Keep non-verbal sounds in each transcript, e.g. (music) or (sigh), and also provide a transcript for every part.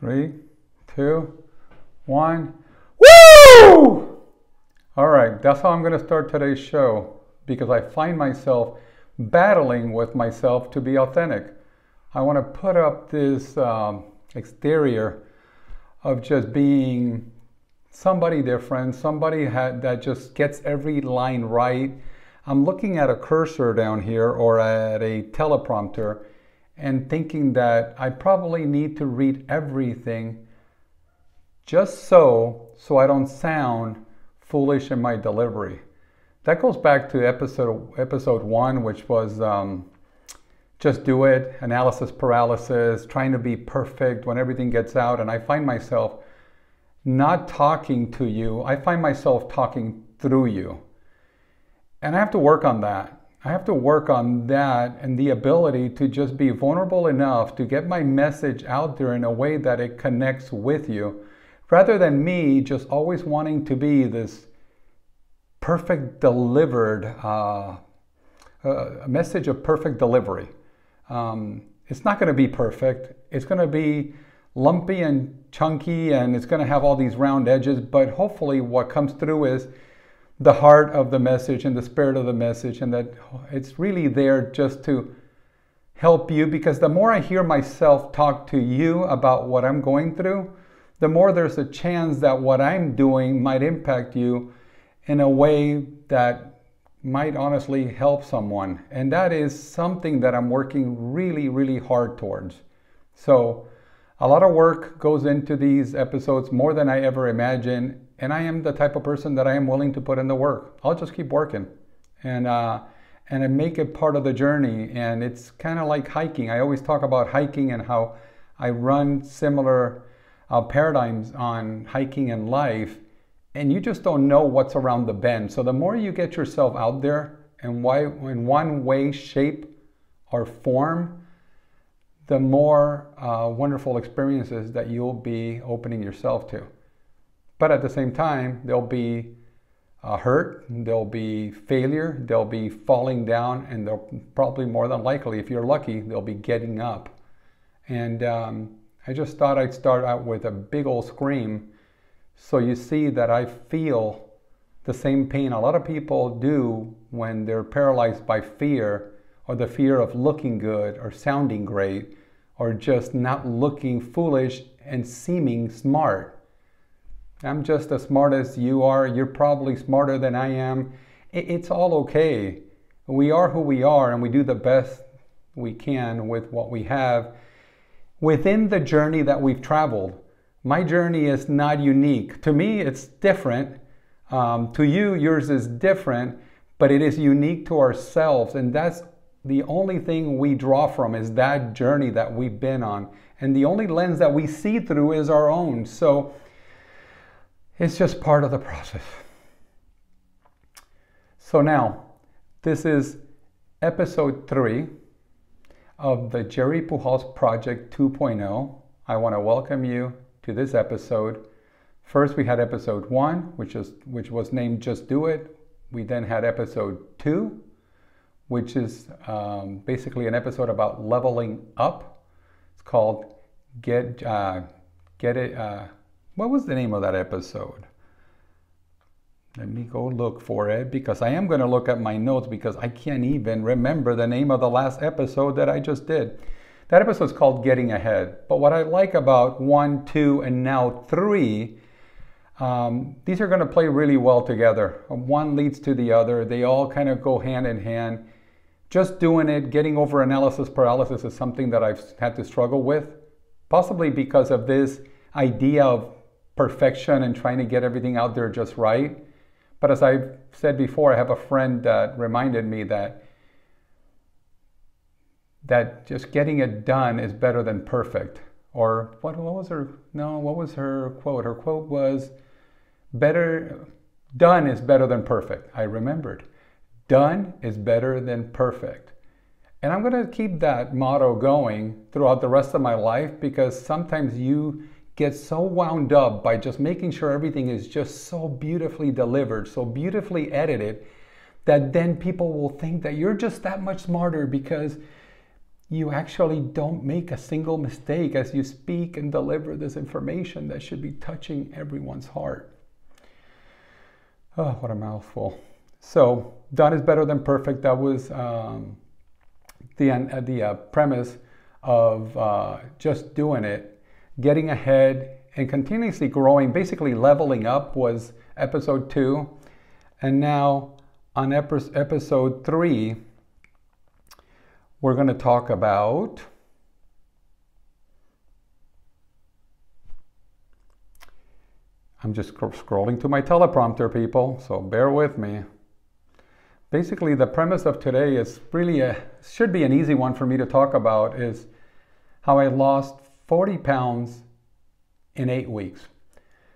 Three, two, one. Woo! All right, that's how I'm going to start today's show because I find myself battling with myself to be authentic. I want to put up this um, exterior of just being somebody different, somebody that just gets every line right. I'm looking at a cursor down here or at a teleprompter and thinking that I probably need to read everything just so so I don't sound foolish in my delivery. That goes back to episode episode one, which was um, just do it, analysis paralysis, trying to be perfect when everything gets out, and I find myself not talking to you. I find myself talking through you, and I have to work on that. I have to work on that and the ability to just be vulnerable enough to get my message out there in a way that it connects with you rather than me just always wanting to be this perfect delivered uh, uh, message of perfect delivery. Um, it's not going to be perfect. It's going to be lumpy and chunky and it's going to have all these round edges, but hopefully, what comes through is the heart of the message and the spirit of the message, and that it's really there just to help you because the more I hear myself talk to you about what I'm going through, the more there's a chance that what I'm doing might impact you in a way that might honestly help someone. And that is something that I'm working really, really hard towards. So, a lot of work goes into these episodes, more than I ever imagined and I am the type of person that I am willing to put in the work. I'll just keep working, and uh, and I make it part of the journey. And it's kind of like hiking. I always talk about hiking and how I run similar uh, paradigms on hiking and life, and you just don't know what's around the bend. So the more you get yourself out there, and why in one way, shape, or form, the more uh, wonderful experiences that you'll be opening yourself to. But at the same time, there'll be uh, hurt, there'll be failure, there'll be falling down, and they'll probably more than likely, if you're lucky, they'll be getting up. And um, I just thought I'd start out with a big old scream so you see that I feel the same pain a lot of people do when they're paralyzed by fear or the fear of looking good or sounding great or just not looking foolish and seeming smart. I'm just as smart as you are. You're probably smarter than I am. It's all okay. We are who we are and we do the best we can with what we have within the journey that we've traveled. My journey is not unique. To me, it's different. Um, to you, yours is different, but it is unique to ourselves. And that's the only thing we draw from is that journey that we've been on. And the only lens that we see through is our own. So, it's just part of the process. So now, this is episode three of the Jerry Pujols Project 2.0. I want to welcome you to this episode. First, we had episode one, which is which was named "Just Do It." We then had episode two, which is um, basically an episode about leveling up. It's called "Get uh, Get It." Uh, what was the name of that episode? Let me go look for it because I am going to look at my notes because I can't even remember the name of the last episode that I just did. That episode is called Getting Ahead. But what I like about one, two, and now three, um, these are going to play really well together. One leads to the other, they all kind of go hand in hand. Just doing it, getting over analysis paralysis is something that I've had to struggle with, possibly because of this idea of perfection and trying to get everything out there just right. But as I've said before, I have a friend that reminded me that that just getting it done is better than perfect. Or what, what was her no, what was her quote? Her quote was better done is better than perfect. I remembered. Done is better than perfect. And I'm going to keep that motto going throughout the rest of my life because sometimes you get so wound up by just making sure everything is just so beautifully delivered, so beautifully edited, that then people will think that you're just that much smarter because you actually don't make a single mistake as you speak and deliver this information that should be touching everyone's heart. Oh, what a mouthful. So, done is better than perfect. That was um, the, uh, the uh, premise of uh, just doing it, getting ahead and continuously growing, basically leveling up was episode two. And now on episode three, we're going to talk about I'm just scrolling to my teleprompter, people, so bear with me. Basically, the premise of today is really a should be an easy one for me to talk about is how I lost 40 pounds in eight weeks.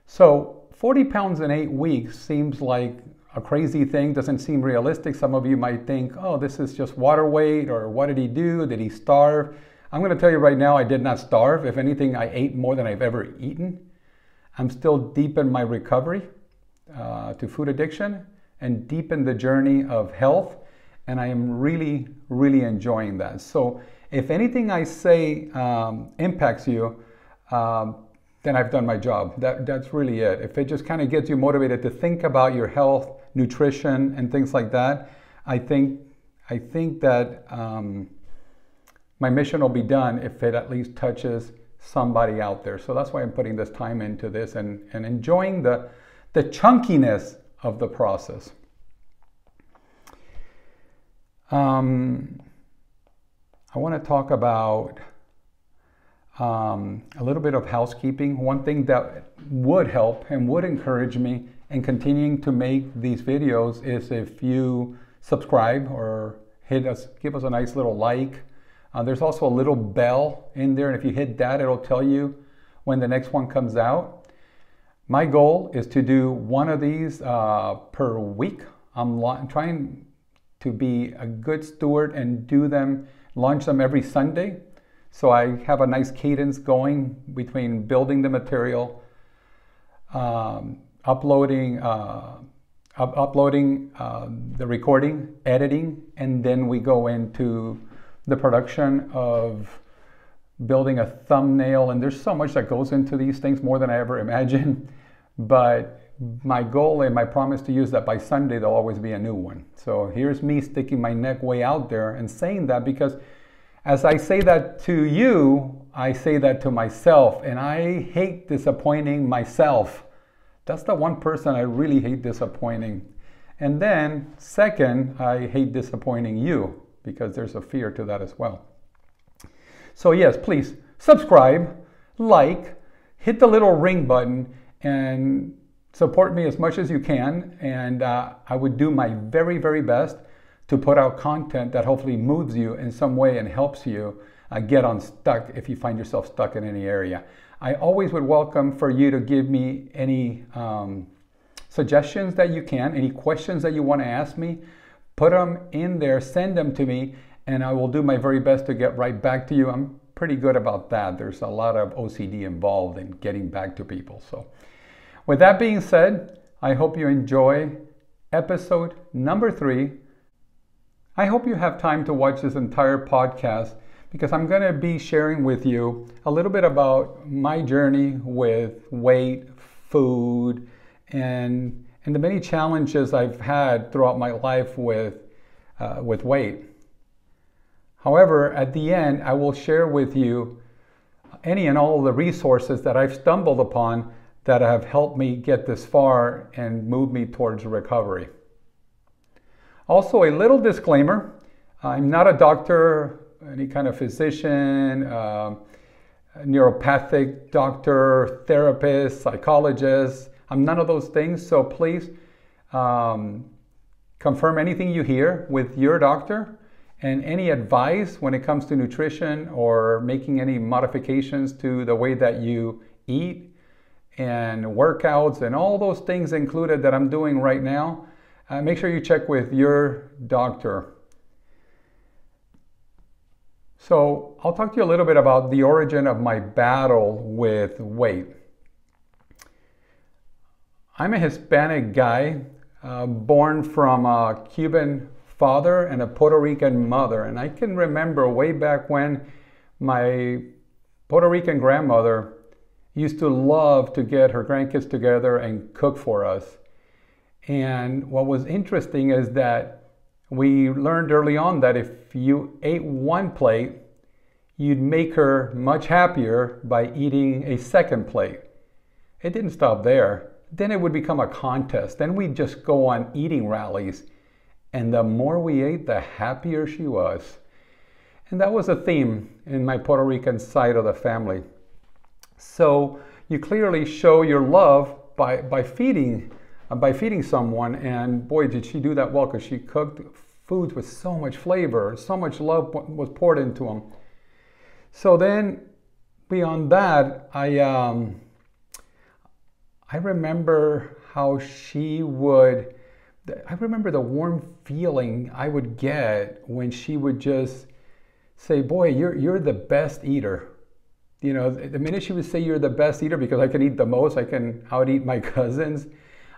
So 40 pounds in eight weeks seems like a crazy thing, doesn't seem realistic. Some of you might think, oh, this is just water weight, or what did he do? Did he starve? I'm going to tell you right now, I did not starve. If anything, I ate more than I've ever eaten. I'm still deep in my recovery uh, to food addiction and deep in the journey of health. And I am really, really enjoying that. So, if anything I say um, impacts you, um, then I've done my job. That, that's really it. If it just kind of gets you motivated to think about your health, nutrition, and things like that, I think I think that um, my mission will be done if it at least touches somebody out there. So that's why I'm putting this time into this and, and enjoying the, the chunkiness of the process. Um, I want to talk about um, a little bit of housekeeping. One thing that would help and would encourage me in continuing to make these videos is if you subscribe or hit us, give us a nice little like. Uh, there's also a little bell in there, and if you hit that, it'll tell you when the next one comes out. My goal is to do one of these uh, per week. I'm trying to be a good steward and do them, launch them every Sunday. So I have a nice cadence going between building the material, um, uploading, uh, up- uploading uh, the recording, editing, and then we go into the production of building a thumbnail. And there's so much that goes into these things, more than I ever imagined. (laughs) But my goal and my promise to use that by Sunday, there'll always be a new one. So here's me sticking my neck way out there and saying that because as I say that to you, I say that to myself, and I hate disappointing myself. That's the one person I really hate disappointing. And then, second, I hate disappointing you because there's a fear to that as well. So, yes, please subscribe, like, hit the little ring button, and support me as much as you can. And uh, I would do my very, very best to put out content that hopefully moves you in some way and helps you uh, get unstuck if you find yourself stuck in any area. I always would welcome for you to give me any um, suggestions that you can, any questions that you want to ask me. Put them in there, send them to me, and I will do my very best to get right back to you. I'm pretty good about that. There's a lot of OCD involved in getting back to people. So, with that being said, I hope you enjoy episode number three I hope you have time to watch this entire podcast because I'm going to be sharing with you a little bit about my journey with weight, food, and, and the many challenges I've had throughout my life with, uh, with weight. However, at the end, I will share with you any and all the resources that I've stumbled upon that have helped me get this far and move me towards recovery. Also, a little disclaimer I'm not a doctor, any kind of physician, uh, naturopathic doctor, therapist, psychologist. I'm none of those things, so please um, confirm anything you hear with your doctor and any advice when it comes to nutrition or making any modifications to the way that you eat and workouts and all those things included that I'm doing right now uh, make sure you check with your doctor. So, I'll talk to you a little bit about the origin of my battle with weight. I'm a Hispanic guy, uh, born from a Cuban father and a Puerto Rican mother. And I can remember way back when my Puerto Rican grandmother used to love to get her grandkids together and cook for us. And what was interesting is that we learned early on that if you ate one plate, you'd make her much happier by eating a second plate. It didn't stop there. Then it would become a contest. Then we'd just go on eating rallies. And the more we ate, the happier she was. And that was a theme in my Puerto Rican side of the family. So you clearly show your love by, by feeding uh, by feeding someone. And boy, did she do that well because she cooked foods with so much flavor, so much love was poured into them. So then, beyond that, I um, I remember how she would. I remember the warm feeling I would get when she would just say, "Boy, you're you're the best eater." You know, the minute she would say you're the best eater because I can eat the most, I can out eat my (laughs) cousins.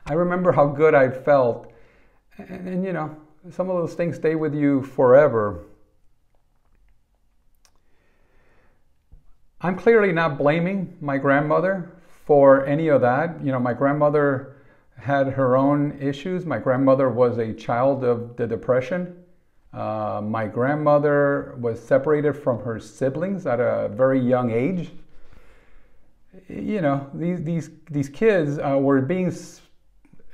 I remember how good I felt. And, and, you know, some of those things stay with you forever. I'm clearly not blaming my grandmother for any of that. You know, my grandmother had her own issues. My grandmother was a child of the Depression. Uh, my grandmother was separated from her siblings at a very young age. You know, these, these, these kids uh, were being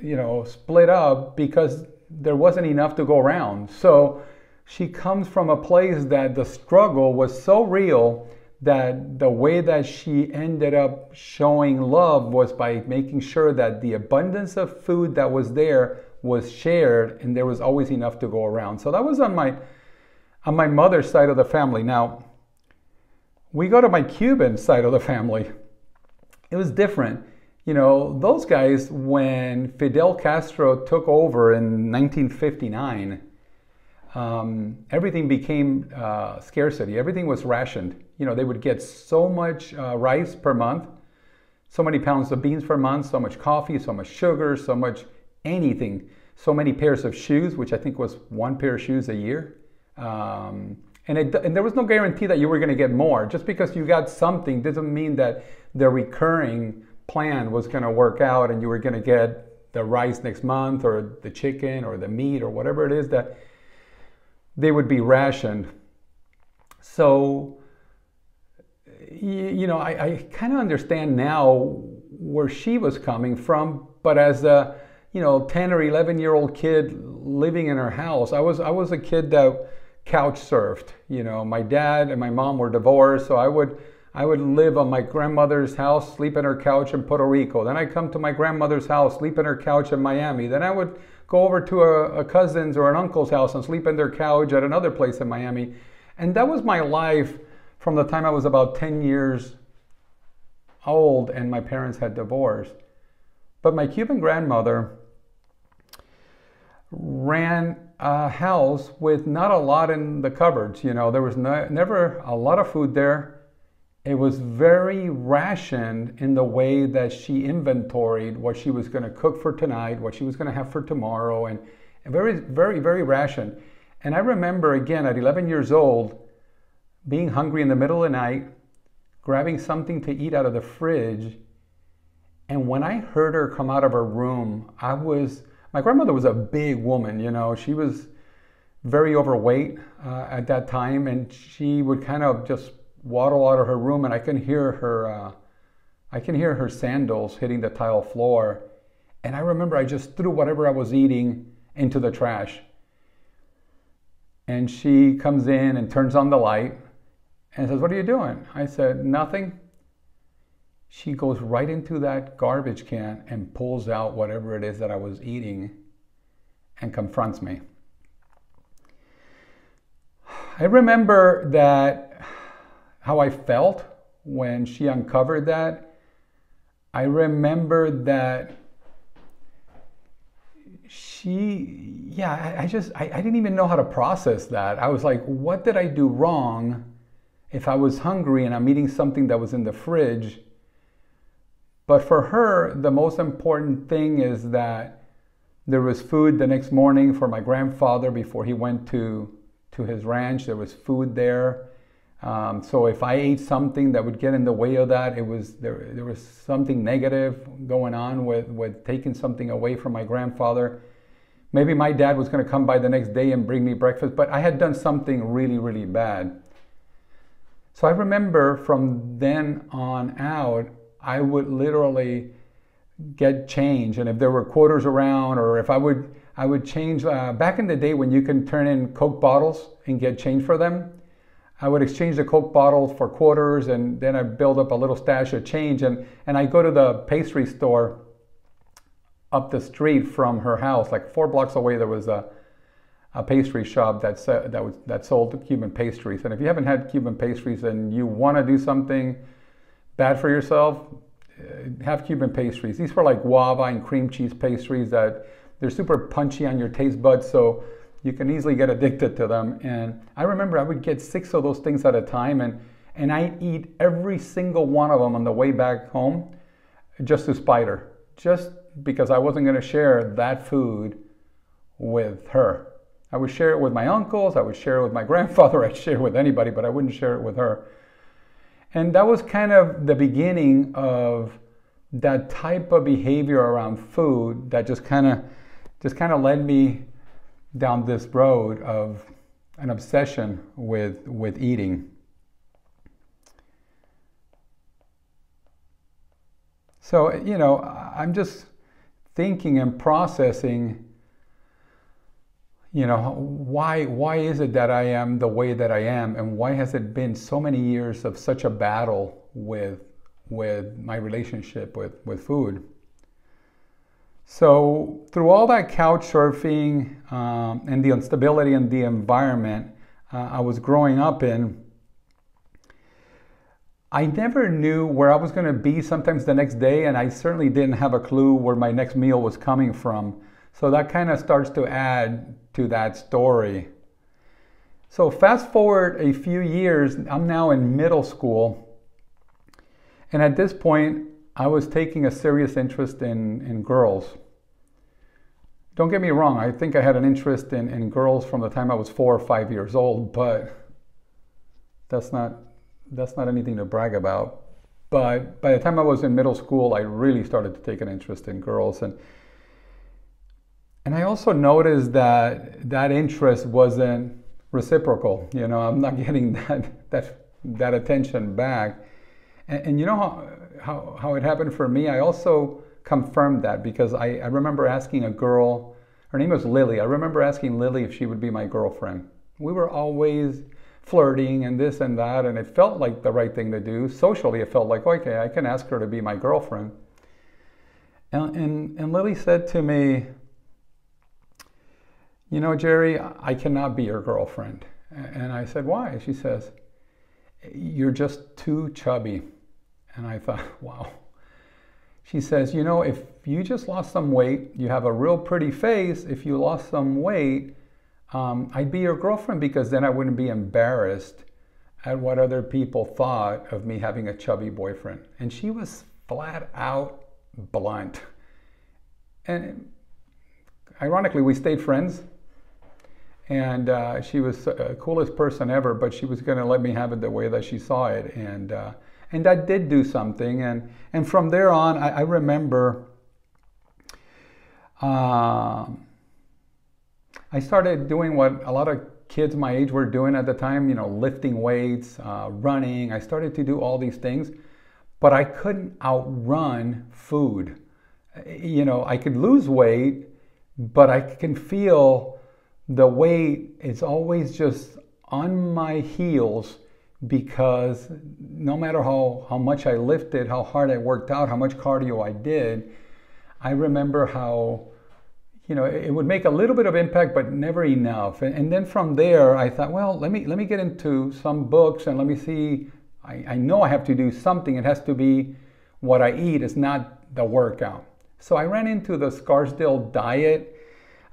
you know, split up because there wasn't enough to go around. So she comes from a place that the struggle was so real that the way that she ended up showing love was by making sure that the abundance of food that was there was shared and there was always enough to go around. So that was on my on my mother's side of the family. Now, we go to my Cuban side of the family. It was different you know, those guys, when Fidel Castro took over in 1959, um, everything became uh, scarcity. Everything was rationed. You know, they would get so much uh, rice per month, so many pounds of beans per month, so much coffee, so much sugar, so much anything, so many pairs of shoes, which I think was one pair of shoes a year. Um, and, it, and, there was no guarantee that you were going to get more. Just because you got something doesn't mean that the recurring plan was going to work out and you were going to get the rice next month or the chicken or the meat or whatever it is that they would be rationed. So, you know, I, I kind of understand now where she was coming from, but as a, you know, 10 or 11 year old kid living in her house, I was, I was a kid that couch surfed. You know, my dad and my mom were divorced, so I would, I would live on my grandmother's house, sleep in her couch in Puerto Rico. Then I'd come to my grandmother's house, sleep in her couch in Miami. Then I would go over to a, a cousin's or an uncle's house and sleep in their couch at another place in Miami. And that was my life from the time I was about 10 years old and my parents had divorced. But my Cuban grandmother ran uh, a house with not a lot in the cupboards. You know, there was no, never a lot of food there it was very rationed in the way that she inventoried what she was going to cook for tonight, what she was going to have for tomorrow, and, and very, very, very rationed. And I remember again at 11 years old being hungry in the middle of the night, grabbing something to eat out of the fridge. And when I heard her come out of her room, I was, my grandmother was a big woman, you know, she was very overweight uh, at that time, and she would kind of just waddle out of her room and I can hear her uh, I can hear her sandals hitting the tile floor. And I remember I just threw whatever I was eating into the trash. And she comes in and turns on the light and says, What are you doing? I said, Nothing. She goes right into that garbage can and pulls out whatever it is that I was eating and confronts me. I remember that how I felt when she uncovered that, I remember that she, yeah, I, I just, I, I didn't even know how to process that. I was like, what did I do wrong if I was hungry and I'm eating something that was in the fridge? But for her, the most important thing is that There was food the next morning for my grandfather before he went to, to his ranch. There was food there. Um, so if I ate something that would get in the way of that, it was there. There was something negative going on with with taking something away from my grandfather. Maybe my dad was going to come by the next day and bring me breakfast, but I had done something really, really bad. So I remember from then on out, I would literally get change, and if there were quarters around, or if I would, I would change. Uh, back in the day when you can turn in Coke bottles and get change for them, I would exchange the Coke bottles for quarters, and then I build up a little stash of change, and and I go to the pastry store up the street from her house, like four blocks away. There was a a pastry shop that that was that sold Cuban pastries. And if you haven't had Cuban pastries and you want to do something bad for yourself, uh, have Cuban pastries. These were like guava and cream cheese pastries that they're super punchy on your taste buds, so you can easily get addicted to them. And I remember I would get six of those things at a time, and and I eat every single one of them on the way back home, just to spite her, just because I wasn't going to share that food with her. I would share it with my uncles, I would share it with my (laughs) grandfather, I'd share it with anybody, but I wouldn't share it with her. And that was kind of the beginning of that type of behavior around food that just kind of just kind of led me down this road of an obsession with with eating. So, you know, I'm just thinking and processing you know why why is it that i am the way that i am and why has it been so many years of such a battle with with my relationship with with food so through all that couch surfing um, and the instability in the environment uh, i was growing up in I never knew where I was going to be sometimes the next day, and I certainly didn't have a clue where my next meal was coming from. So that kind of starts to add to that story. So fast forward a few years, I'm now in middle school. And at this point, I was taking a serious interest in, in girls. Don't get me wrong, I think I had an interest in, in girls from the time I was four or five years old, but that's not that's not anything to brag about. But by the time I was in middle school, I really started to take an interest in girls. And and I also noticed that that interest wasn't reciprocal. You know, I'm not (laughs) getting that that that attention back. And, and you know how, how how it happened for me. I also confirmed that because I, I remember asking a girl. Her name was Lily. I remember asking Lily if she would be my girlfriend. We were always flirting and this and that, and it felt like the right thing to do. Socially, it felt like, okay, I can ask her to be my girlfriend. And, and, and Lily said to me, you know, Jerry, I cannot be your girlfriend. And I said, why? She says, you're just too chubby. And I thought, (laughs) wow. She says, you know, if you just lost some weight, you have a real pretty face. If you lost some weight, um, I'd be your girlfriend because then I wouldn't be embarrassed at what other people thought of me having a chubby boyfriend. And she was flat out blunt. And ironically, we stayed friends and uh, she was the coolest person ever. But she was going to let me have it the way that she saw it, and uh, and that did do something. And and from there on, I, I remember. Uh, I started doing what a lot of kids my age were doing at the time, you know, lifting weights, uh, running. I started to do all these things, but I couldn't outrun food. You know, I could lose weight, but I can feel the weight is always just on my heels because no matter how, how much I lifted, how hard I worked out, how much cardio I did, I remember how, you know, it would make a little bit of impact, but never enough. And, and then from there, I thought, well, let me let me get into some books and let me see. I, I know I have to do something. It has to be what I eat. It's not the workout. So I ran into the Scarsdale diet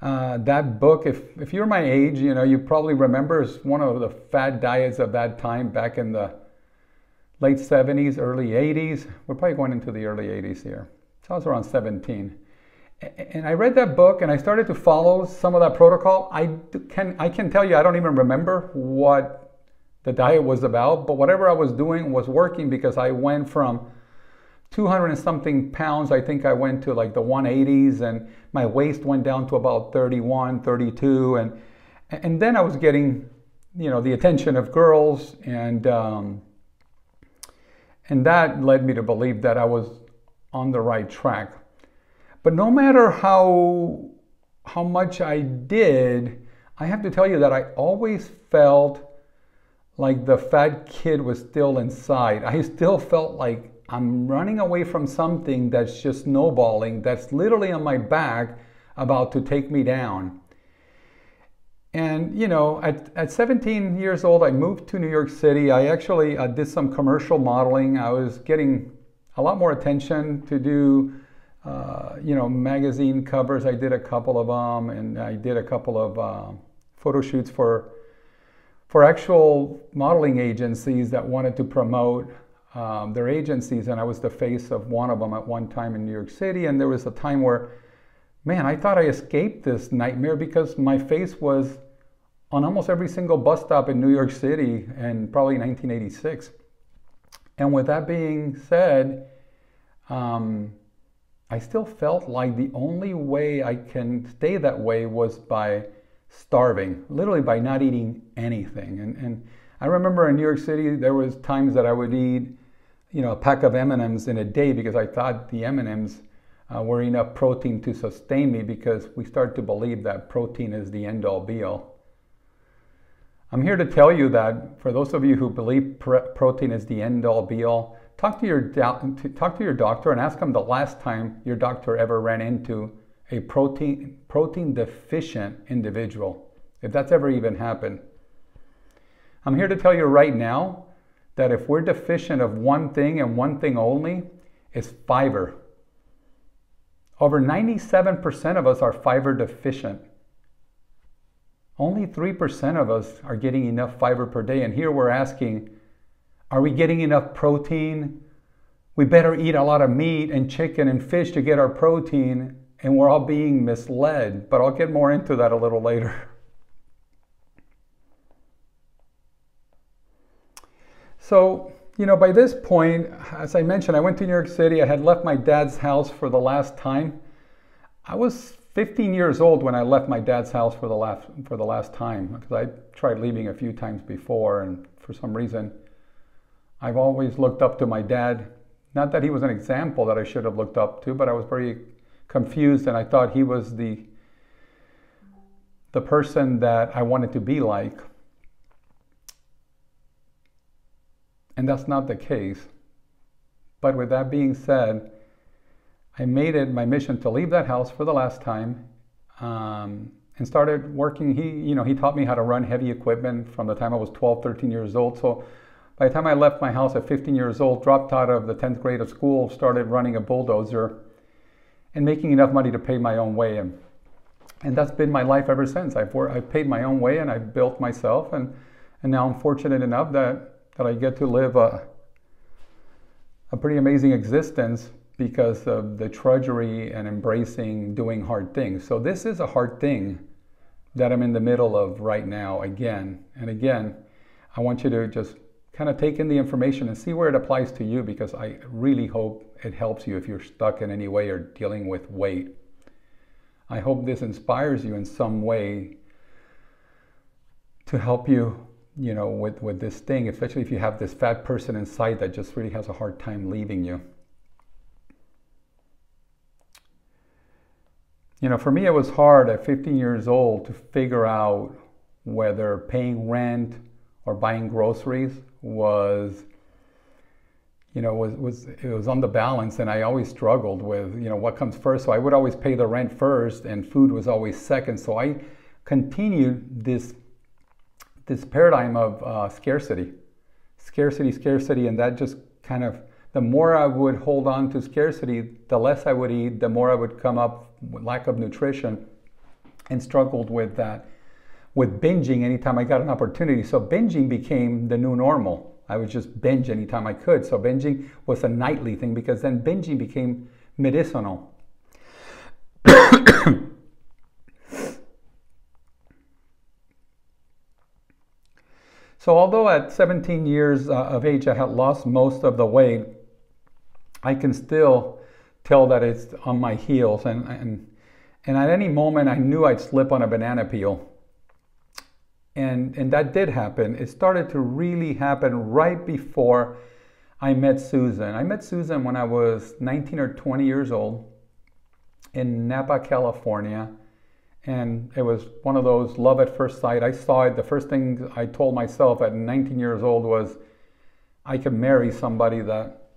uh, that book, if, if you're my age, you know, you probably remember is one of the fad diets of that time back in the late 70s, early 80s. We're probably going into the early 80s here. So I was around 17. and I read that book and I started to follow some of that protocol. I can I can tell you I don't even remember what the diet was about, but whatever I was doing was working because I went from 200 and something pounds. I think I went to like the 180s and my waist went down to about 31, 32 and and then I was getting you know the attention of girls and um, and that led me to believe that I was on the right track. But no matter how how much I did, I have to tell you that I always felt like the fat kid was still inside. I still felt like I'm running away from something that's just snowballing, that's literally on my back about to take me down. And, you know, at, at 17 years old, I moved to New York City. I actually uh, did some commercial modeling. I was getting a lot more attention to do uh, you know, magazine covers. I did a couple of them, and I did a couple of uh, photo shoots for for actual modeling agencies that wanted to promote um, their agencies. And I was the face of one of them at one time in New York City. And there was a time where, man, I thought I escaped this nightmare because my face was on almost every single bus stop in New York City in probably 1986. And with that being said, um, I still felt like the only way I can stay that way was by starving, literally by not eating anything. And, and I remember in New York City, there was times that I would eat, you know, a pack of M&Ms in a day because I thought the M&Ms uh, were enough protein to sustain me because we start to believe that protein is the end all be all. I'm here to tell you that for those of you who believe protein is the end all be all, talk to your talk to your doctor and ask them the last time your doctor ever ran into a protein protein deficient individual, if that's ever even happened. I'm here to tell you right now that if we're deficient of one thing and one thing only, it's fiber. Over 97% of us are fiber deficient. Only 3% of us are getting enough fiber per day. And here we're asking, are we getting enough protein? We better eat a lot of meat and chicken and fish to get our protein, and we're all being misled. But I'll get more into that a little later. (laughs) So, you know, by this point, as I mentioned, I went to New York City. I had left my dad's house for the last time. I was 15 years old when I left my dad's house for the last for the last time because I tried leaving a few times before, and for some reason, I've always looked up to my dad. Not that he was an example that I should have looked up to, but I was very confused and I thought he was the the person that I wanted to be like. And that's not the case. But with that being said, I made it my mission to leave that house for the last time um, and started working. He, you know, he taught me how to run heavy equipment from the time I was 12, 13 years old. So by the time I left my house at 15 years old, dropped out of the 10th grade of school, started running a bulldozer and making enough money to pay my own way. And, and that's been my life ever since. I've, I've paid my own way and I've built myself. And, and now I'm fortunate enough that, that I get to live a, a pretty amazing existence because of the trudgery and embracing doing hard things. So this is a hard thing that I'm in the middle of right now again and again. I want you to just kind of take in the information and see where it applies to you because I really hope it helps you if you're stuck in any way or dealing with weight. I hope this inspires you in some way to help you, you know, with, with this thing, especially if you have this fat person inside that just really has a hard time leaving you. You know, for me, it was hard at 15 years old to figure out whether paying rent or buying groceries was you know was was it was on the balance and I always struggled with you know what comes first so I would always pay the rent first and food was always second so I continued this this paradigm of uh, scarcity scarcity scarcity and that just kind of the more I would hold on to scarcity the less I would eat the more I would come up with lack of nutrition and struggled with that with binging anytime I got an opportunity. So binging became the new normal. I would just binge anytime I could. So binging was a nightly thing because then binging became medicinal. (coughs) so although at 17 years uh, of age I had lost most of the weight, I can still tell that it's on my heels and, and and at any moment I knew I'd slip on a banana peel. And and that did happen. It started to really happen right before I met Susan. I met Susan when I was 19 or 20 years old in Napa, California. And it was one of those love at first sight. I saw it. The first thing I told myself at 19 years old was, I could marry somebody that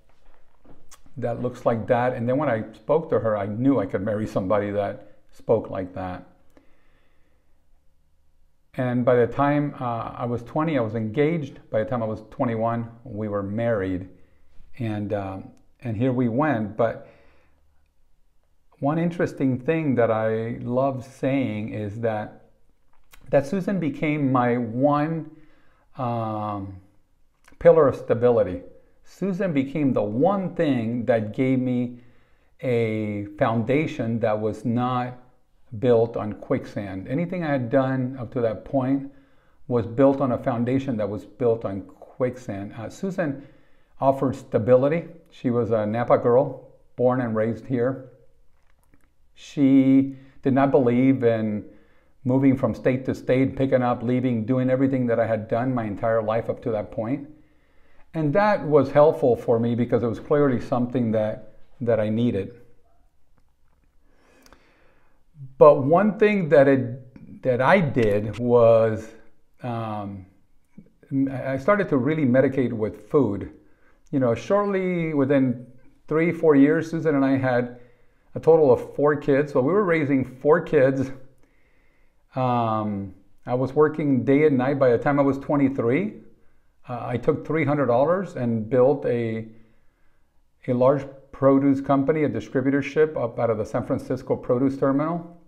that looks like that. And then when I spoke to her, I knew I could marry somebody that spoke like that. And by the time uh, I was 20, I was engaged. By the time I was 21, we were married. And, um, and here we went. But one interesting thing that I love saying is that, that Susan became my one um, pillar of stability. Susan became the one thing that gave me a foundation that was not built on quicksand. Anything I had done up to that point was built on a foundation that was built on quicksand. Uh, Susan offered stability. She was a Napa girl, born and raised here. She did not believe in moving from state to state, picking up, leaving, doing everything that I had done my entire life up to that point. And that was helpful for me because it was clearly something that, that I needed. But one thing that it, that I did was um, I started to really medicate with food. You know, shortly within three, four years, Susan and I had a total of four kids. So we were raising four kids. Um, I was working day and night. By the time I was 23, uh, I took $300 and built a, a large produce company, a distributorship up out of the San Francisco produce terminal.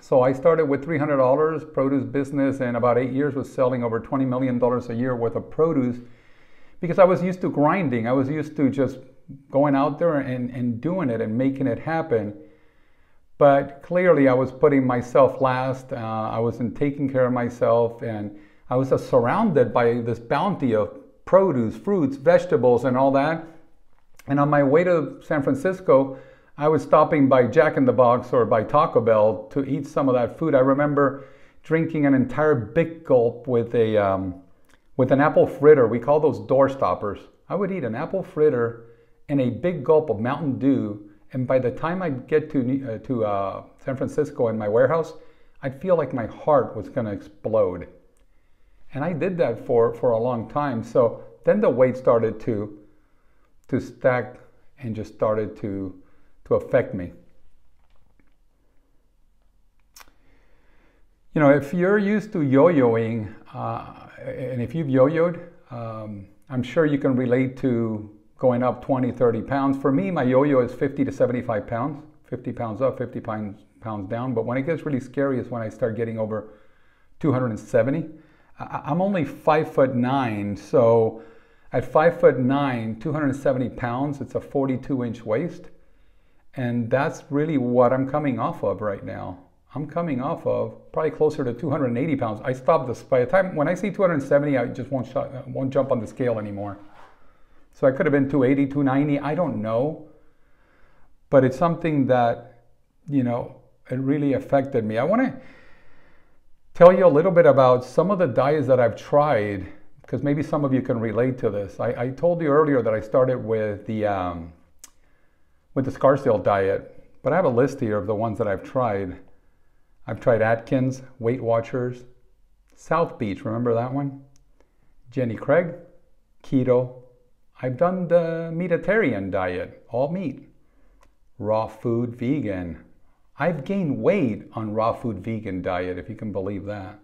So I started with $300 produce business and about eight years was selling over $20 million a year worth of produce because I was used to grinding. I was used to just going out there and, and doing it and making it happen. But clearly I was putting myself last. Uh, I wasn't taking care of myself and I was surrounded by this bounty of produce, fruits, vegetables and all that. And on my way to San Francisco, I was stopping by Jack in the Box or by Taco Bell to eat some of that food. I remember drinking an entire big gulp with a um, with an apple fritter. We call those door stoppers. I would eat an apple fritter and a big gulp of Mountain Dew, and by the time I get to uh, to uh, San Francisco in my warehouse, I'd feel like my heart was going to explode. And I did that for for a long time. So then the weight started to to stack and just started to to affect me. You know, if you're used to yo-yoing, uh, and if you've yo-yoed, um, I'm sure you can relate to going up 20, 30 pounds. For me, my yo-yo is 50 to 75 pounds, 50 pounds up, 50 pounds, pounds down. But when it gets really scary is when I start getting over 270. I'm only five foot nine, so at five foot nine, 270 pounds, it's a 42 inch waist. And that's really what I'm coming off of right now. I'm coming off of probably closer to 280 pounds. I stopped this by the time when I see 270, I just won't, shot, won't jump on the scale anymore. So I could have been 280, 290, I don't know. But it's something that, you know, it really affected me. I want to tell you a little bit about some of the diets that I've tried because maybe some of you can relate to this. I, I told you earlier that I started with the um, with the Scarsdale diet, but I have a list here of the ones that I've tried. I've tried Atkins, Weight Watchers, South Beach, remember that one? Jenny Craig, keto. I've done the Meatitarian diet, all meat. Raw food, vegan. I've gained weight on raw food vegan diet, if you can believe that.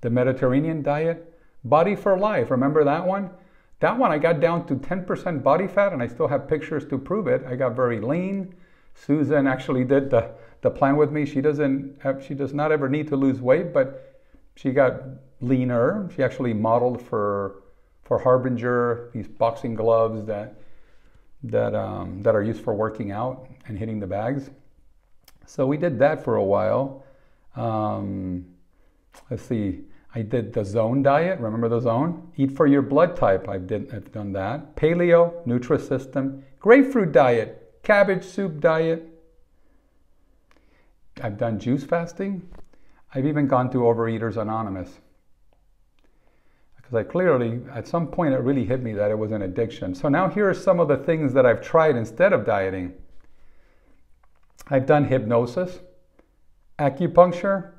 The Mediterranean diet, body for life, remember that one? That one I got down to 10% body fat and I still have pictures to prove it. I got very lean. Susan actually did the, the plan with me. She doesn't have, she does not ever need to lose weight, but she got leaner. She actually modeled for for Harbinger, these boxing gloves that that um, that are used for working out and hitting the bags. So we did that for a while. Um, let's see, I did the zone diet. Remember the zone? Eat for your blood type. I've, did, I've done that. Paleo, Nutrisystem, grapefruit diet, cabbage soup diet. I've done juice fasting. I've even gone to Overeaters Anonymous. Because I clearly, at some point, it really hit me that it was an addiction. So now here are some of the things that I've tried instead of dieting. I've done hypnosis, acupuncture,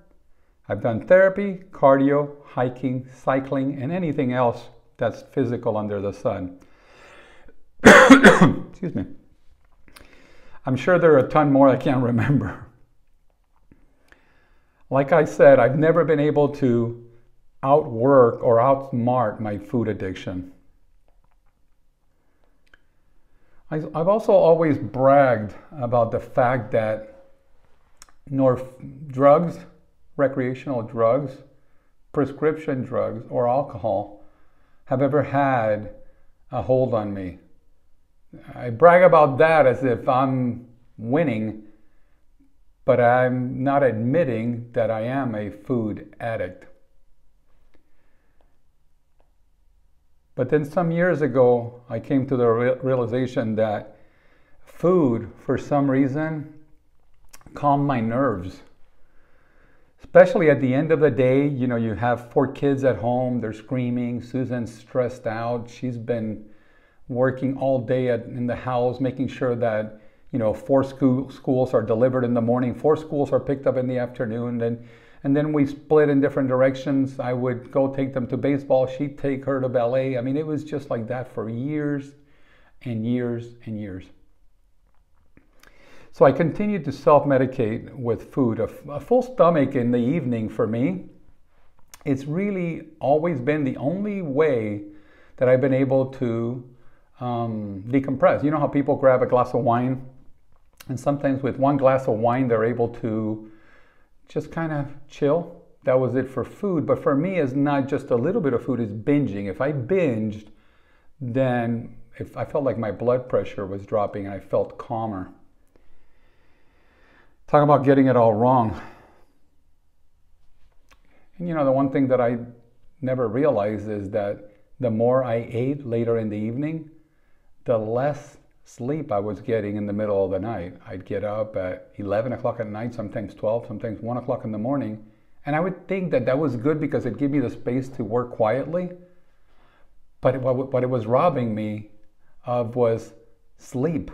I've done therapy, cardio, hiking, cycling, and anything else that's physical under the sun. (coughs) Excuse me. I'm sure there are a ton more I can't remember. Like I said, I've never been able to outwork or outsmart my food addiction. I've also always bragged about the fact that nor drugs, recreational drugs, prescription drugs, or alcohol have ever had a hold on me. I brag about that as if I'm winning, but I'm not admitting that I am a food addict. But then some years ago, I came to the realization that food, for some reason, calmed my nerves. Especially at the end of the day, you know, you have four kids at home, they're screaming, Susan's stressed out, she's been working all day at, in the house, making sure that, you know, four school, schools are delivered in the morning, four schools are picked up in the afternoon, and and then we split in different directions. I would go take them to baseball, she'd take her to ballet. I mean, it was just like that for years and years and years. So I continued to self medicate with food. A, a, full stomach in the evening for me, it's really always been the only way that I've been able to um, decompress. You know how people grab a glass of wine, and sometimes with one glass of wine, they're able to just kind of chill. That was it for food. But for me, it's not just a little bit of food, it's binging. If I binged, then if I felt like my blood pressure was dropping and I felt calmer. Talk about getting it all wrong. And you know, the one thing that I never realized is that the more I ate later in the evening, the less sleep I was getting in the middle of the night. I'd get up at 11 o'clock at night, sometimes 12, sometimes 1 o'clock in the morning. And I would think that that was good because it gave me the space to work quietly. But what, what it was robbing me of was sleep.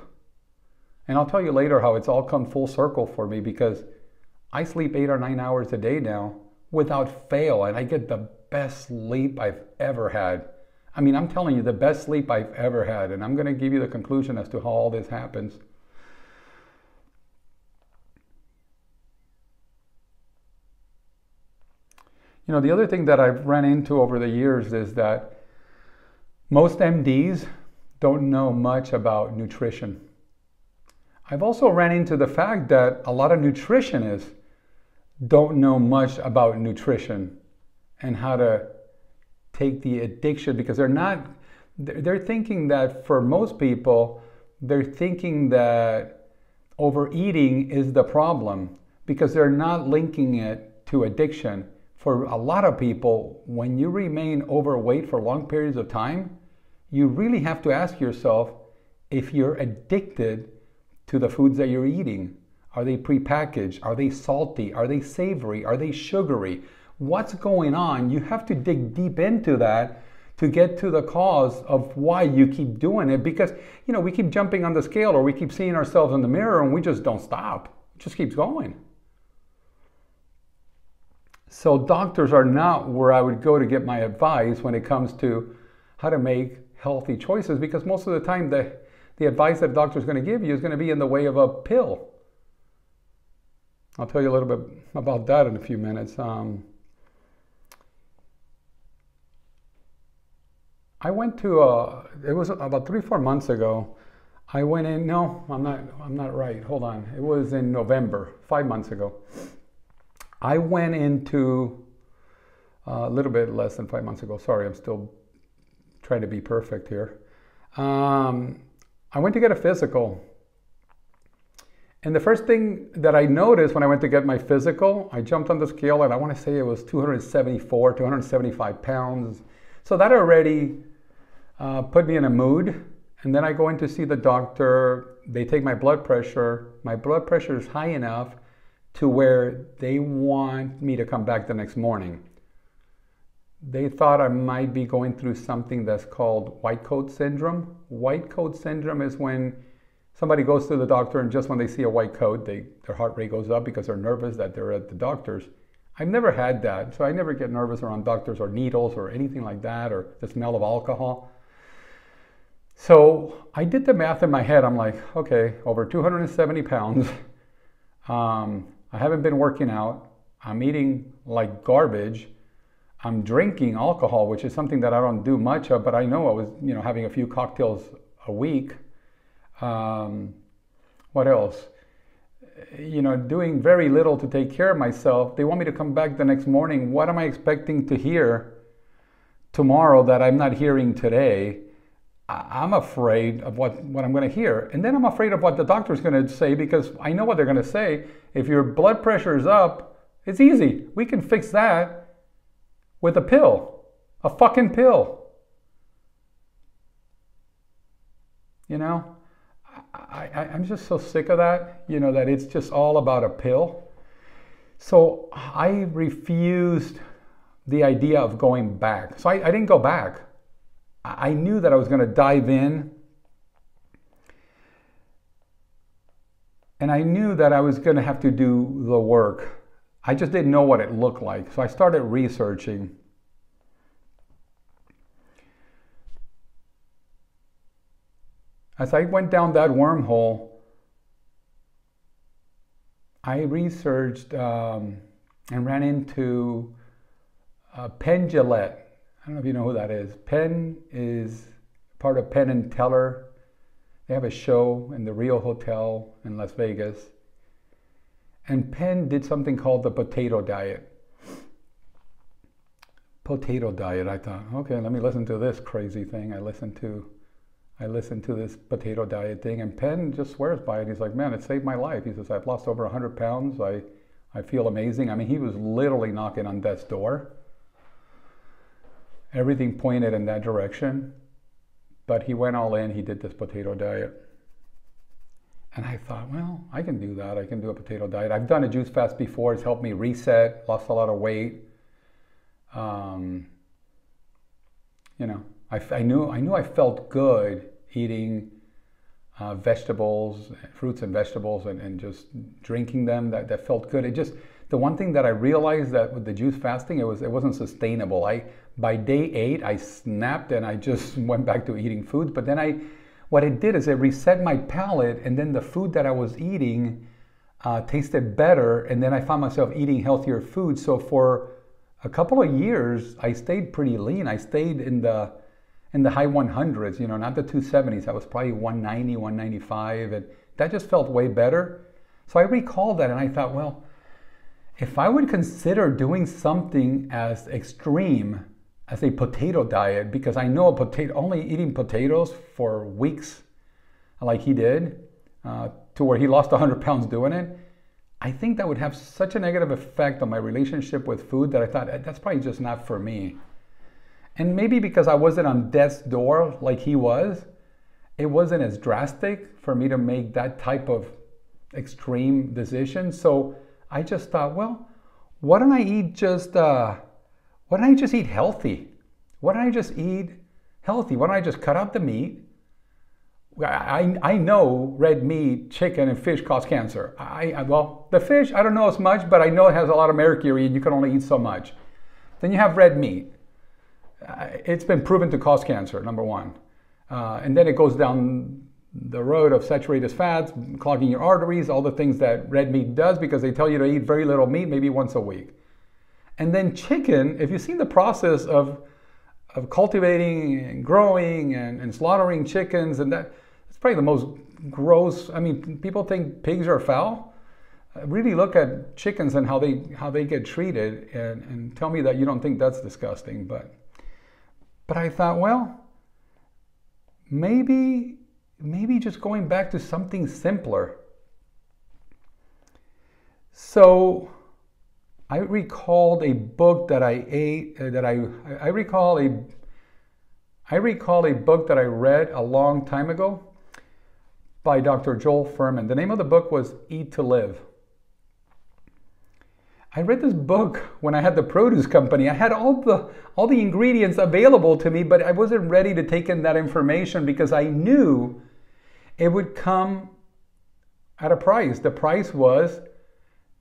And I'll tell you later how it's all come full circle for me because I sleep eight or nine hours a day now without fail, and I get the best sleep I've ever had. I mean, I'm telling you, the best sleep I've ever had. And I'm going to give you the conclusion as to how all this happens. You know, the other thing that I've run into over the years is that most MDs don't know much about nutrition. I've also ran into the fact that a lot of nutritionists don't know much about nutrition and how to take the addiction because they're not they're thinking that for most people they're thinking that overeating is the problem because they're not linking it to addiction. For a lot of people when you remain overweight for long periods of time you really have to ask yourself if you're addicted to the foods that you're eating. Are they prepackaged? Are they salty? Are they savory? Are they sugary what's going on. You have to dig deep into that to get to the cause of why you keep doing it. Because you know we keep jumping on the scale or we keep seeing ourselves in the mirror and we just don't stop. It just keeps going. So doctors are not where i would go to get my advice when it comes to how to make healthy choices because most of the time the, the advice that a doctor is going to give you is going to be in the way of a pill. I'll tell you a little bit about that in a few minutes. Um, I went to a, it was about three, four months ago. I went in, no, I'm not, I'm not right. Hold on. It was in November, five months ago. I went into a little bit less than five months ago. Sorry, I'm still trying to be perfect here. Um, I went to get a physical. And the first thing that I noticed when I went to get my physical, I jumped on the scale and I want to say it was 274, 275 pounds. So that already uh, put me in a mood. And then I go in to see the doctor. They take my blood pressure. My blood pressure is high enough to where they want me to come back the next morning. They thought I might be going through something that's called white coat syndrome. White coat syndrome is when somebody goes to the doctor and just when they see a white coat, they, their heart rate goes up because they're nervous that they're at the doctor's. I've never had that, so I never get nervous around doctors or needles or anything like that or the smell of alcohol. So I did the math in my head. I'm like, okay, over 270 pounds. Um, I haven't been working out. I'm eating like garbage. I'm drinking alcohol, which is something that I don't do much of, but I know I was, you know, having a few cocktails a week. Um, what else? You know, doing very little to take care of myself. They want me to come back the next morning. What am I expecting to hear tomorrow that I'm not hearing today? I'm afraid of what, what I'm going to hear. And then I'm afraid of what the doctor's going to say because I know what they're going to say. If your blood pressure is up, it's easy. We can fix that with a pill, a fucking pill. You know, I, I, I'm just so sick of that, you know, that it's just all about a pill. So I refused the idea of going back. So I, I didn't go back. I knew that I was going to dive in. And I knew that I was going to have to do the work. I just didn't know what it looked like. So I started researching. As I went down that wormhole, I researched um, and ran into uh, Penn Jillette. I don't know if you know who that is. Penn is part of Penn and Teller. They have a show in the Rio Hotel in Las Vegas. And Penn did something called the potato diet. Potato diet. I thought, okay, let me listen to this crazy thing. I listened to I listened to this potato diet thing, and Penn just swears by it. He's like, man, it saved my life. He says, I've lost over 100 pounds. I, I feel amazing. I mean, he was literally knocking on death's door. Everything pointed in that direction, but he went all in. He did this potato diet. And I thought, well, I can do that. I can do a potato diet. I've done a juice fast before. It's helped me reset, lost a lot of weight. Um, you know, I, I, knew I knew I felt good eating uh, vegetables, fruits and vegetables, and, and just drinking them. That, that felt good. It just the one thing that I realized that with the juice fasting, it was it wasn't sustainable. I by day eight, I snapped and I just (laughs) went back to eating foods. But then I, what it did is it reset my palate, and then the food that I was eating uh, tasted better, and then I found myself eating healthier food. So for a couple of years, I stayed pretty lean. I stayed in the in the high 100s, you know, not the 270s. I was probably 190, 195, and that just felt way better. So I recalled that and I thought, well, if I would consider doing something as extreme as a potato diet, because I know a potato, only eating potatoes for weeks, like he did, uh, to where he lost 100 pounds doing it, I think that would have such a negative effect on my relationship with food that I thought that's probably just not for me. And maybe because I wasn't on death's door like he was, it wasn't as drastic for me to make that type of extreme decision. So I just thought, well, why don't I eat just, uh, why don't I just eat healthy? Why don't I just eat healthy? Why don't I just cut out the meat? I, I know red meat, chicken, and fish cause cancer. I, I, well, the fish, I don't know as much, but I know it has a lot of mercury and you can only eat so much. Then you have red meat. Uh, it's been proven to cause cancer, number one. Uh, and then it goes down the road of saturated fats, clogging your arteries, all the things that red meat does because they tell you to eat very little meat, maybe once a week. And then chicken, if you've seen the process of, of cultivating and growing and, and slaughtering chickens, and that, it's probably the most gross. I mean, people think pigs are foul. Uh, really look at chickens and how they how they get treated, and, and tell me that you don't think that's disgusting. But but I thought, well, maybe maybe just going back to something simpler. So I recalled a book that I ate uh, that I I recall a I recall a book that I read a long time ago by Dr. Joel Fuhrman. The name of the book was Eat to Live. I read this book when I had the produce company. I had all the all the ingredients available to me, but I wasn't ready to take in that information because I knew it would come at a price. The price was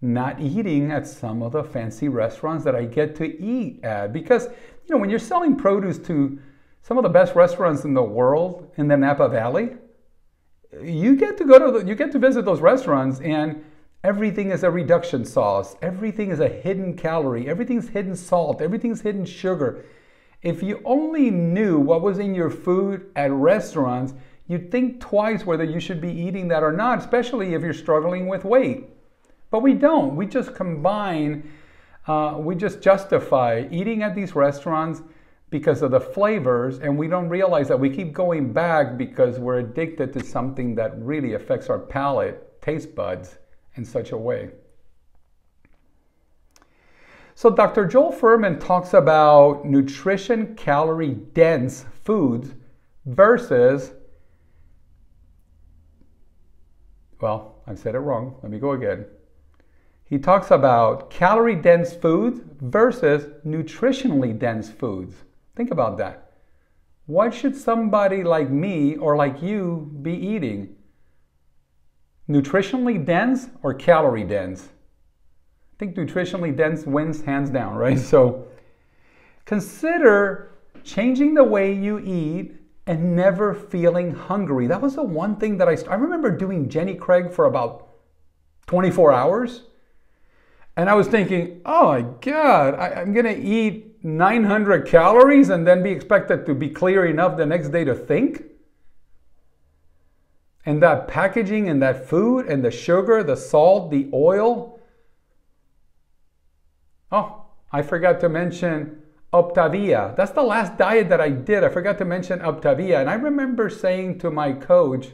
not eating at some of the fancy restaurants that I get to eat at. Because, you know, when you're selling produce to some of the best restaurants in the world in the Napa Valley, you get to go to the, you get to visit those restaurants and everything is a reduction sauce. Everything is a hidden calorie. Everything's hidden salt. Everything's hidden sugar. If you only knew what was in your food at restaurants, you'd think twice whether you should be eating that or not, especially if you're struggling with weight. But we don't. We just combine, uh, we just justify eating at these restaurants because of the flavors, and we don't realize that we keep going back because we're addicted to something that really affects our palate, taste buds, in such a way. So, Dr. Joel Fuhrman talks about nutrition calorie dense foods versus, well, I said it wrong. Let me go again he talks about calorie dense foods versus nutritionally dense foods. Think about that. What should somebody like me or like you be eating? Nutritionally dense or calorie dense? I think nutritionally dense wins hands down, right? (laughs) So consider changing the way you eat and never feeling hungry. That was the one thing that I I remember doing Jenny Craig for about 24 hours and I was thinking, oh my God, I, am going to eat 900 calories and then be expected to be clear enough the next day to think? And that packaging and that food and the sugar, the salt, the oil. Oh, I forgot to mention Optavia. That's the last diet that I did. I forgot to mention Optavia. And I remember saying to my coach,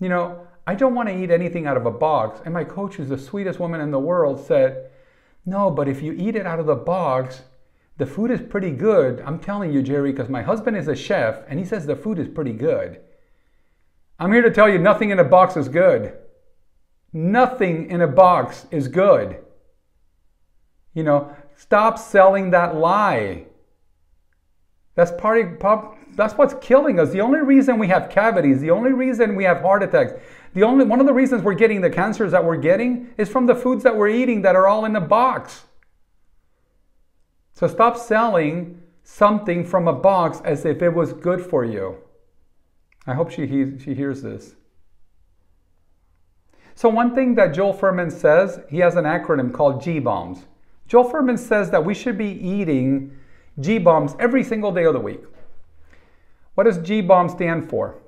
you know, I don't want to eat anything out of a box. And my coach, who's the sweetest woman in the world, said, No, but if you eat it out of the box, the food is pretty good. I'm telling you, Jerry, because my husband is a chef and he says the food is pretty good. I'm here to tell you nothing in a box is good. Nothing in a box is good. You know, stop selling that lie. That's part of, that's what's killing us. The only reason we have cavities, the only reason we have heart attacks, the only one of the reasons we're getting the cancers that we're getting is from the foods that we're eating that are all in a box. So stop selling something from a box as if it was good for you. I hope she, he, she hears this. So, one thing that Joel Fuhrman says, he has an acronym called G bombs. Joel Fuhrman says that we should be eating G bombs every single day of the week. What does G bomb stand for?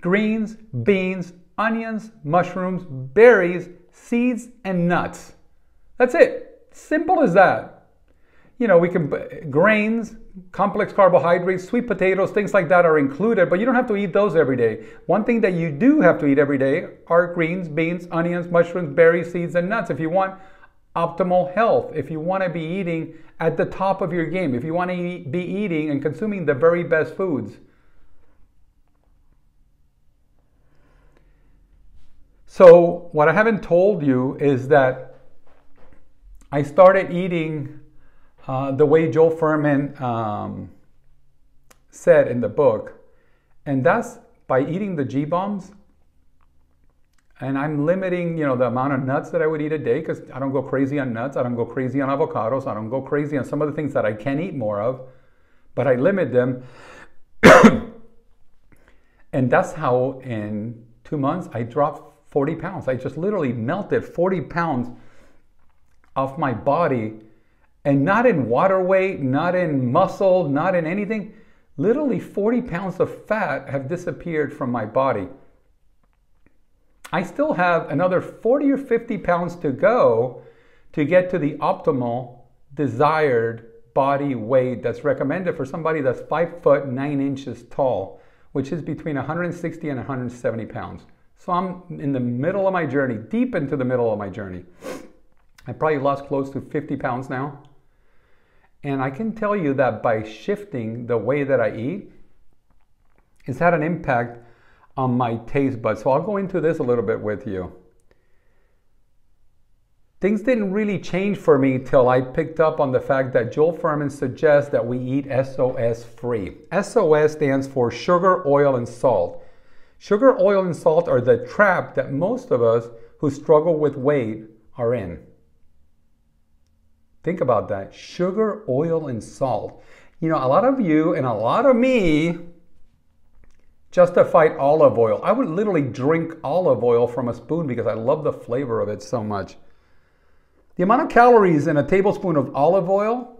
greens, beans, onions, mushrooms, berries, seeds, and nuts. That's it. Simple as that. You know, we can, grains, complex carbohydrates, sweet potatoes, things like that are included, but you don't have to eat those every day. One thing that you do have to eat every day are greens, beans, onions, mushrooms, berries, seeds, and nuts. If you want optimal health, if you want to be eating at the top of your game, if you want to be eating and consuming the very best foods. So, what I haven't told you is that I started eating uh, the way Joel Fuhrman um, said in the book, and that's by eating the G bombs. And I'm limiting, you know, the amount of nuts that I would eat a day because I don't go crazy on nuts. I don't go crazy on avocados. I don't go crazy on some of the things that I can eat more of, but I limit them. (coughs) and that's how in two months I dropped 40 pounds. I just literally melted 40 pounds off my body and not in water weight, not in muscle, not in anything. Literally 40 pounds of fat have disappeared from my body. I still have another 40 or 50 pounds to go to get to the optimal desired body weight that's recommended for somebody that's 5 foot 9 inches tall, which is between 160 and 170 pounds. So I'm in the middle of my journey, deep into the middle of my journey. I probably lost close to 50 pounds now. And I can tell you that by shifting the way that I eat, it's had an impact on my taste buds. So I'll go into this a little bit with you. Things didn't really change for me till I picked up on the fact that Joel Fuhrman suggests that we eat SOS free. SOS stands for sugar, oil, and salt. Sugar, oil, and salt are the trap that most of us who struggle with weight are in. Think about that sugar, oil, and salt. You know, a lot of you and a lot of me justified olive oil. I would literally drink olive oil from a spoon because I love the flavor of it so much. The amount of calories in a tablespoon of olive oil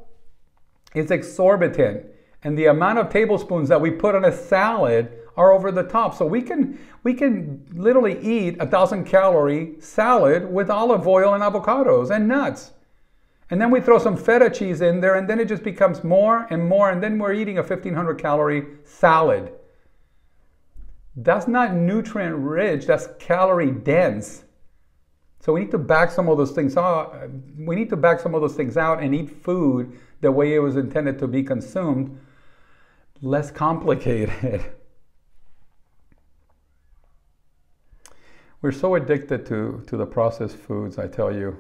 is exorbitant. And the amount of tablespoons that we put on a salad are over the top. So we can we can literally eat a thousand calorie salad with olive oil and avocados and nuts. And then we throw some feta cheese in there and then it just becomes more and more and then we're eating a 1500 calorie salad. That's not nutrient rich, that's calorie dense. So we need to back some of those things out. We need to back some of those things out and eat food the way it was intended to be consumed, less complicated. (laughs) We're so addicted to, to the processed foods, I tell you.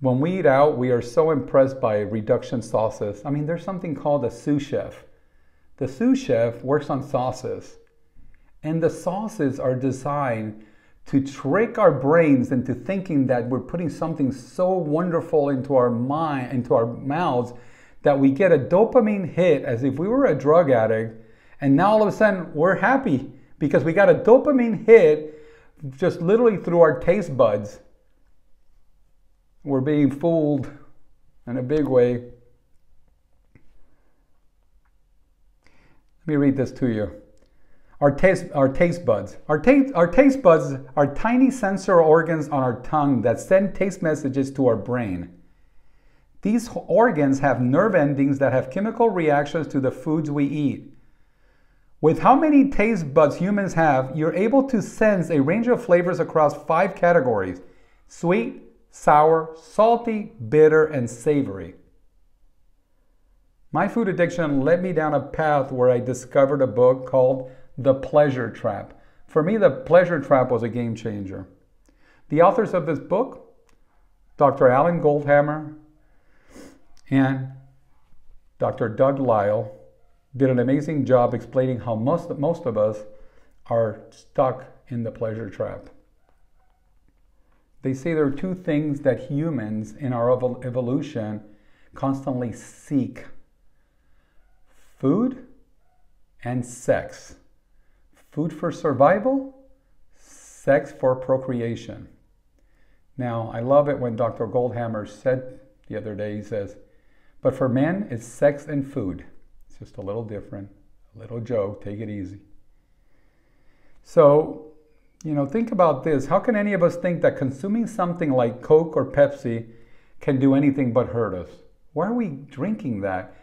When we eat out, we are so impressed by reduction sauces. I mean, there's something called a sous chef. The sous chef works on sauces, and the sauces are designed to trick our brains into thinking that we're putting something so wonderful into our mind, into our mouths, that we get a dopamine hit as if we were a drug addict, and now all of a sudden we're happy because we got a dopamine hit just literally through our taste buds. We're being fooled in a big way. Let me read this to you our taste, our taste buds. Our taste, our taste buds are tiny sensor organs on our tongue that send taste messages to our brain. These organs have nerve endings that have chemical reactions to the foods we eat. With how many taste buds humans have, you're able to sense a range of flavors across five categories sweet, sour, salty, bitter, and savory. My food addiction led me down a path where I discovered a book called the Pleasure Trap. For me, The Pleasure Trap was a game changer. The authors of this book, Dr. Alan Goldhamer and Dr. Doug Lisle, did an amazing job explaining how most, most of us are stuck in the pleasure trap. They say there are two things that humans in our evolution constantly seek food and sex. Food for survival, sex for procreation. Now, I love it when Dr. Goldhamer said the other day, he says, but for men, it's sex and food. It's just a little different, a little joke, take it easy. So, you know, think about this. How can any of us think that consuming something like Coke or Pepsi can do anything but hurt us? Why are we drinking that?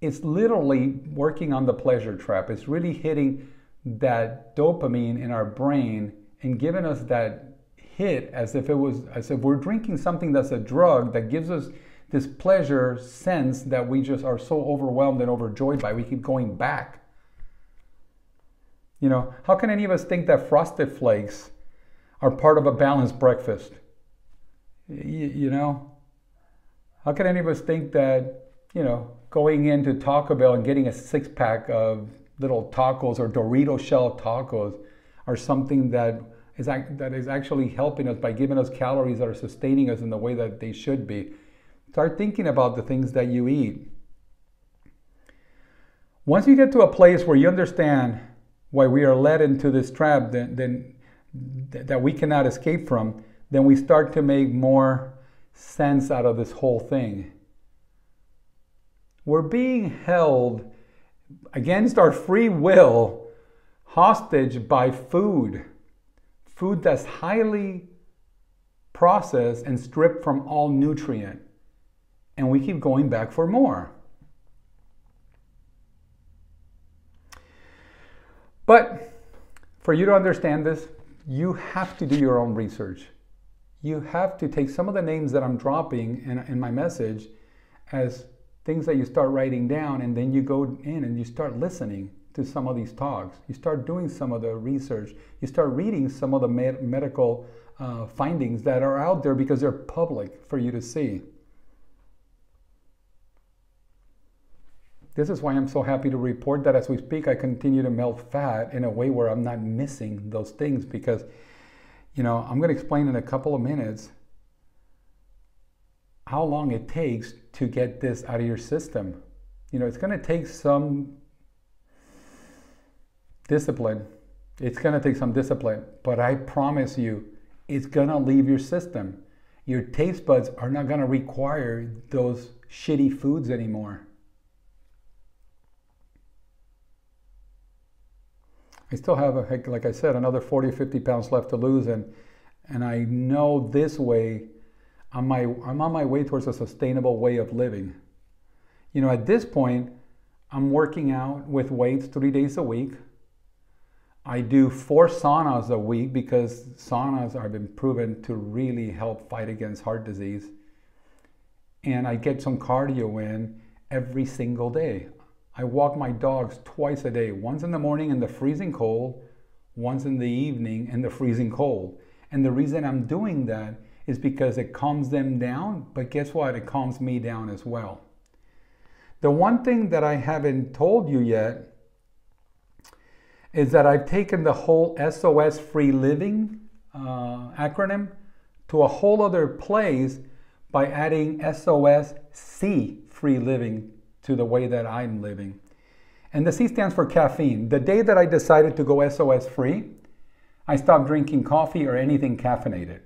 It's literally working on the pleasure trap. It's really hitting that dopamine in our brain and giving us that hit as if it was as if we're drinking something that's a drug that gives us this pleasure sense that we just are so overwhelmed and overjoyed by. We keep going back. You know how can any of us think that frosted flakes are part of a balanced breakfast? You, you know? How can any of us think that you know going into taco bell and getting a six pack of little tacos or Dorito shell tacos are something that is, that is actually helping us by giving us calories that are sustaining us in the way that they should be. Start thinking about the things that you eat. Once you get to a place where you understand why we are led into this trap then, then that we cannot escape from, then we start to make more sense out of this whole thing. We're being held against our free will, hostage by food. Food that's highly processed and stripped from all nutrient. And we keep going back for more. But For you to understand this, you have to do your own research. You have to take some of the names that I'm dropping in, in my message as things that you start writing down, and then you go in and you start listening to some of these talks. You start doing some of the research. You start reading some of the med- medical uh, findings that are out there because they're public for you to see. This is why I'm so happy to report that as we speak, I continue to melt fat in a way where I'm not missing those things because, you know, I'm going to explain in a couple of minutes how long it takes to get this out of your system. You know, it's going to take some discipline. It's going to take some discipline, but I promise you, it's going to leave your system. Your taste buds are not going to require those shitty foods anymore. I still have, a, like I said, another 40 or 50 pounds left to lose. And, and I know this way, I'm, my, I'm on my way towards a sustainable way of living. You know, at this point, I'm working out with weights three days a week. I do four saunas a week because saunas have been proven to really help fight against heart disease. And I get some cardio in every single day. I walk my dogs twice a day, once in the morning in the freezing cold, once in the evening in the freezing cold. And the reason I'm doing that is because it calms them down, but guess what? It calms me down as well. The one thing that I haven't told you yet is that I've taken the whole SOS free living uh, acronym to a whole other place by adding SOS C free living to the way that I'm living. And the C stands for caffeine. The day that I decided to go SOS free, I stopped drinking coffee or anything caffeinated.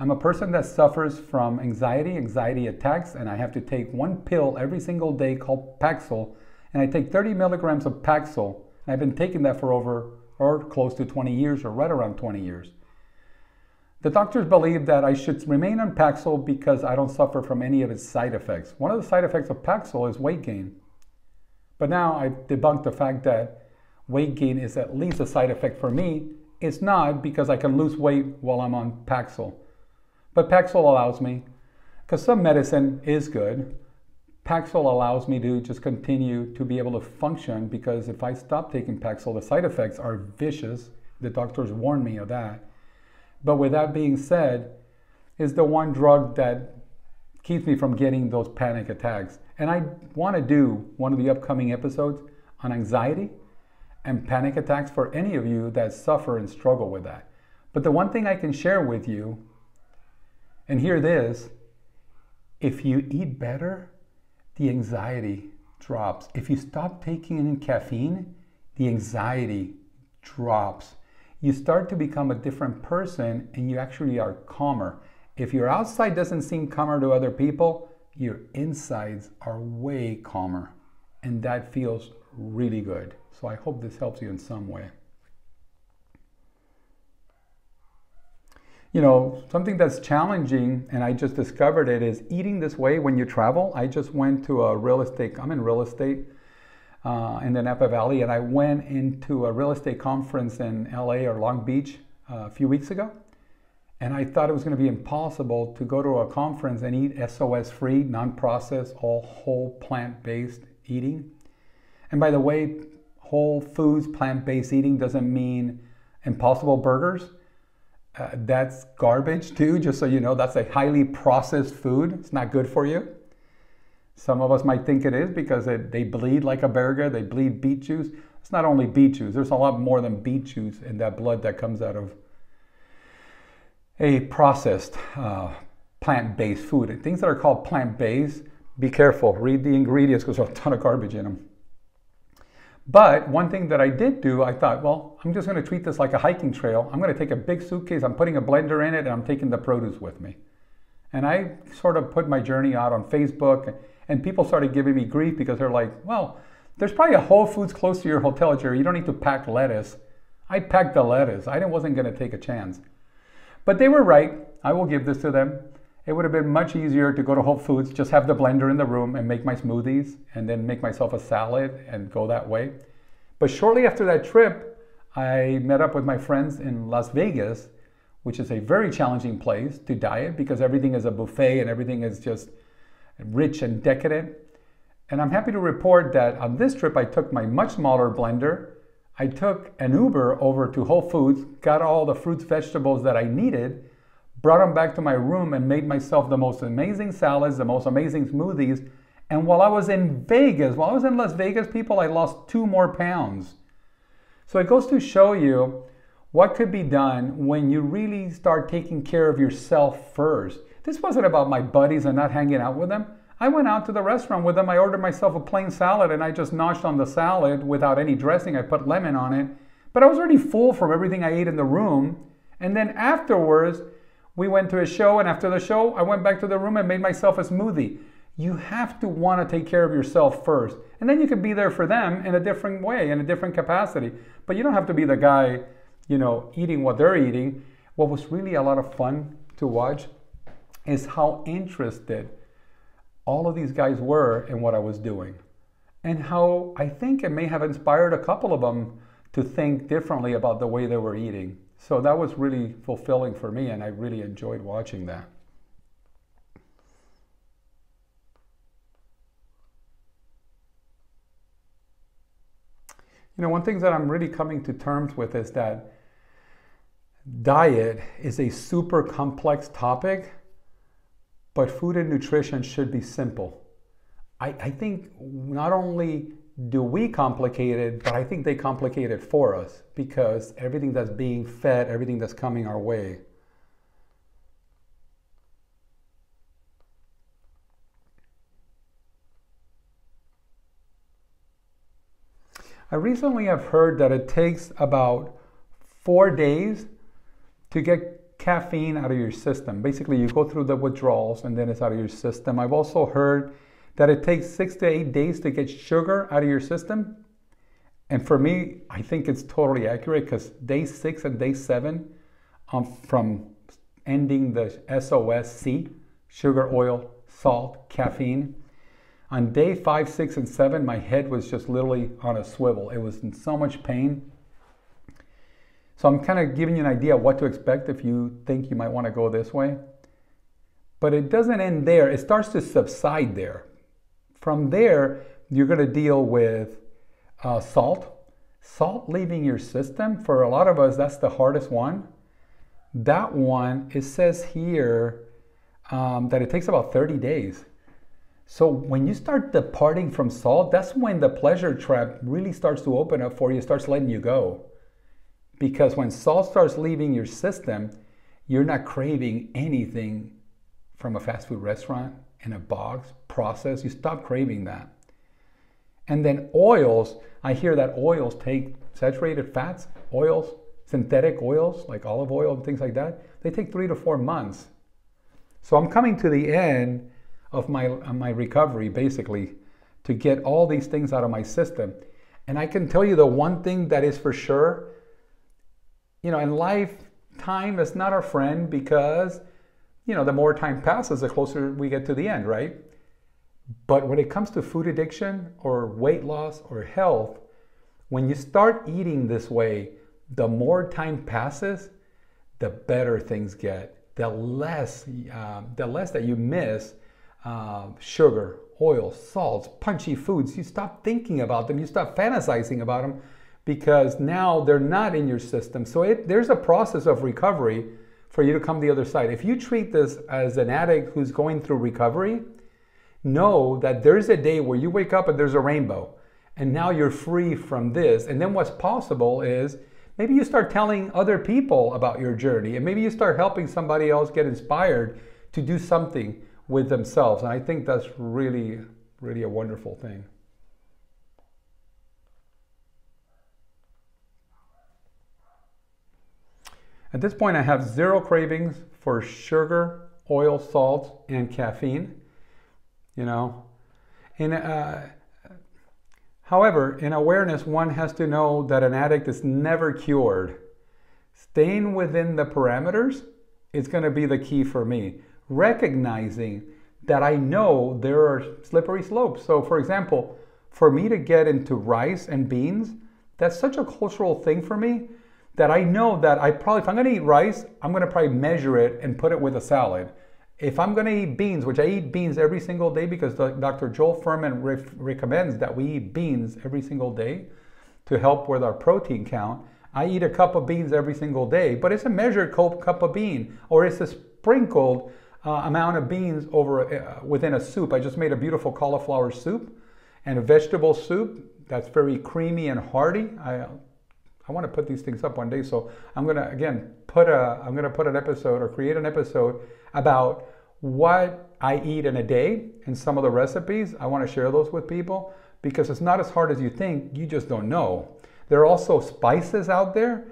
I'm a person that suffers from anxiety, anxiety attacks, and I have to take one pill every single day called Paxil. And I take 30 milligrams of Paxil. And I've been taking that for over or close to 20 years or right around 20 years. The doctors believe that I should remain on Paxil because I don't suffer from any of its side effects. One of the side effects of Paxil is weight gain. But now I've debunked the fact that weight gain is at least a side effect for me. It's not because I can lose weight while I'm on Paxil. But Paxil allows me, because some medicine is good, Paxil allows me to just continue to be able to function because if I stop taking Paxil, the side effects are vicious. The doctors warn me of that. But with that being said, is the one drug that keeps me from getting those panic attacks. And I want to do one of the upcoming episodes on anxiety and panic attacks for any of you that suffer and struggle with that. But the one thing I can share with you, and hear this if you eat better, the anxiety drops. If you stop taking in caffeine, the anxiety drops you start to become a different person and you actually are calmer. If your outside doesn't seem calmer to other people, your insides are way calmer. And that feels really good. So I hope this helps you in some way. You know, something that's challenging, and I just discovered it, is eating this way when you travel. I just went to a real estate, I'm in real estate uh, in the Napa Valley, and I went into a real estate conference in LA or Long Beach uh, a few weeks ago. And I thought it was going to be impossible to go to a conference and eat SOS free, non processed, all whole plant based eating. And by the way, whole foods, plant based eating doesn't mean impossible burgers. Uh, that's garbage too, just so you know. That's a highly processed food. It's not good for you. Some of us might think it is because it, they bleed like a burger, they bleed beet juice. It's not only beet juice, there's a lot more than beet juice in that blood that comes out of a processed uh, plant based food. And things that are called plant based, be careful, read the ingredients because there's a ton of garbage in them. But one thing that I did do, I thought, well, I'm just going to treat this like a hiking trail. I'm going to take a big suitcase, I'm putting a blender in it, and I'm taking the produce with me. And I sort of put my journey out on Facebook and people started giving me grief because they're like, well, there's probably a Whole Foods close to your hotel, Jerry. You don't need to pack lettuce. I packed the lettuce. I wasn't going to take a chance. But they were right. I will give this to them. It would have been much easier to go to Whole Foods, just have the blender in the room and make my smoothies and then make myself a salad and go that way. But shortly after that trip, I met up with my friends in Las Vegas, which is a very challenging place to diet because everything is a buffet and everything is just rich and decadent. And I'm happy to report that on this trip, I took my much smaller blender. I took an Uber over to Whole Foods, got all the fruits, vegetables that I needed, brought them back to my room, and made myself the most amazing salads, the most amazing smoothies. And while I was in Vegas, while I was in Las Vegas, people, I lost two more pounds. So it goes to show you what could be done when you really start taking care of yourself first. This wasn't about my buddies and not hanging out with them. I went out to the restaurant with them. I ordered myself a plain salad and I just noshed on the salad without any dressing. I put lemon on it. But I was already full from everything I ate in the room. And then afterwards, we went to a show. And after the show, I went back to the room and made myself a smoothie. You have to want to take care of yourself first. And then you can be there for them in a different way, in a different capacity. But you don't have to be the guy, you know, eating what they're eating. What was really a lot of fun to watch is how interested all of these guys were in what I was doing. And how I think it may have inspired a couple of them to think differently about the way they were eating. So that was really fulfilling for me, and I really enjoyed watching that. You know, one thing that I'm really coming to terms with is that diet is a super complex topic but food and nutrition should be simple. I, I think not only do we complicate it, but I think they complicate it for us because everything that's being fed, everything that's coming our way. I recently have heard that it takes about four days to get caffeine out of your system. Basically, you go through the withdrawals and then it's out of your system. I've also heard that it takes six to eight days to get sugar out of your system. And for me, I think it's totally accurate because day six and day seven, um, from ending the SOSC, sugar, oil, salt, caffeine, on day five, six, and seven, my head was just literally on a swivel. It was in so much pain. So I'm kind of giving you an idea of what to expect if you think you might want to go this way. But it doesn't end there, it starts to subside there. From there, you're going to deal with uh, salt. Salt leaving your system, for a lot of us, that's the hardest one. That one, it says here um, that it takes about 30 days. So when you start departing from salt, that's when the pleasure trap really starts to open up for you, starts letting you go. Because when salt starts leaving your system, you're not craving anything from a fast food restaurant in a box, processed. You stop craving that. And then oils, I hear that oils take saturated fats, oils, synthetic oils like olive oil and things like that, they take three to four months. So I'm coming to the end of my, of my recovery basically to get all these things out of my system. And I can tell you the one thing that is for sure you know, in life, time is not our friend because, you know, the more time passes, the closer we get to the end, right? But when it comes to food addiction or weight loss or health, when you start eating this way, the more time passes, the better things get. The less, uh, the less that you miss uh, sugar, oil, salts, punchy foods. You stop thinking about them. You stop fantasizing about them because now they're not in your system. So it, there's a process of recovery for you to come the other side. If you treat this as an addict who's going through recovery, know that there's a day where you wake up and there's a rainbow and now you're free from this. And then what's possible is maybe you start telling other people about your journey and maybe you start helping somebody else get inspired to do something with themselves. And I think that's really, really a wonderful thing. At this point, I have zero cravings for sugar, oil, salt, and caffeine. You know, in uh, however, in awareness, one has to know that an addict is never cured. Staying within the parameters is going to be the key for me. Recognizing that I know there are slippery slopes. So, for example, for me to get into rice and beans, That's such a cultural thing for me that I know that I probably, if I'm gonna eat rice, I'm gonna probably measure it and put it with a salad. If I'm gonna eat beans, which I eat beans every single day because Dr. Joel Fuhrman re- recommends that we eat beans every single day to help with our protein count. I eat a cup of beans every single day, but it's a measured cup of bean or it's a sprinkled uh, amount of beans over uh, within a soup. I just made a beautiful cauliflower soup and a vegetable soup that's very creamy and hearty. I I want to put these things up one day, so I'm gonna again put a I'm gonna put an episode or create an episode about what I eat in a day and some of the recipes. I want to share those with people because it's not as hard as you think. You just don't know. There are also spices out there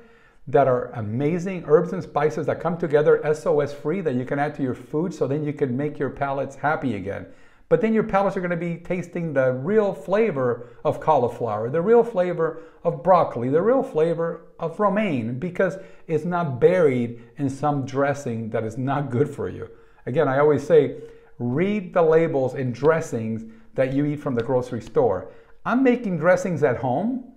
that are amazing herbs and spices that come together SOS free that you can add to your food so then you can make your palates happy again. But then your palates are going to be tasting the real flavor of cauliflower, the real flavor of broccoli, the real flavor of romaine because it's not buried in some dressing that is not good for you. Again, I always say read the labels in dressings that you eat from the grocery store. I'm making dressings at home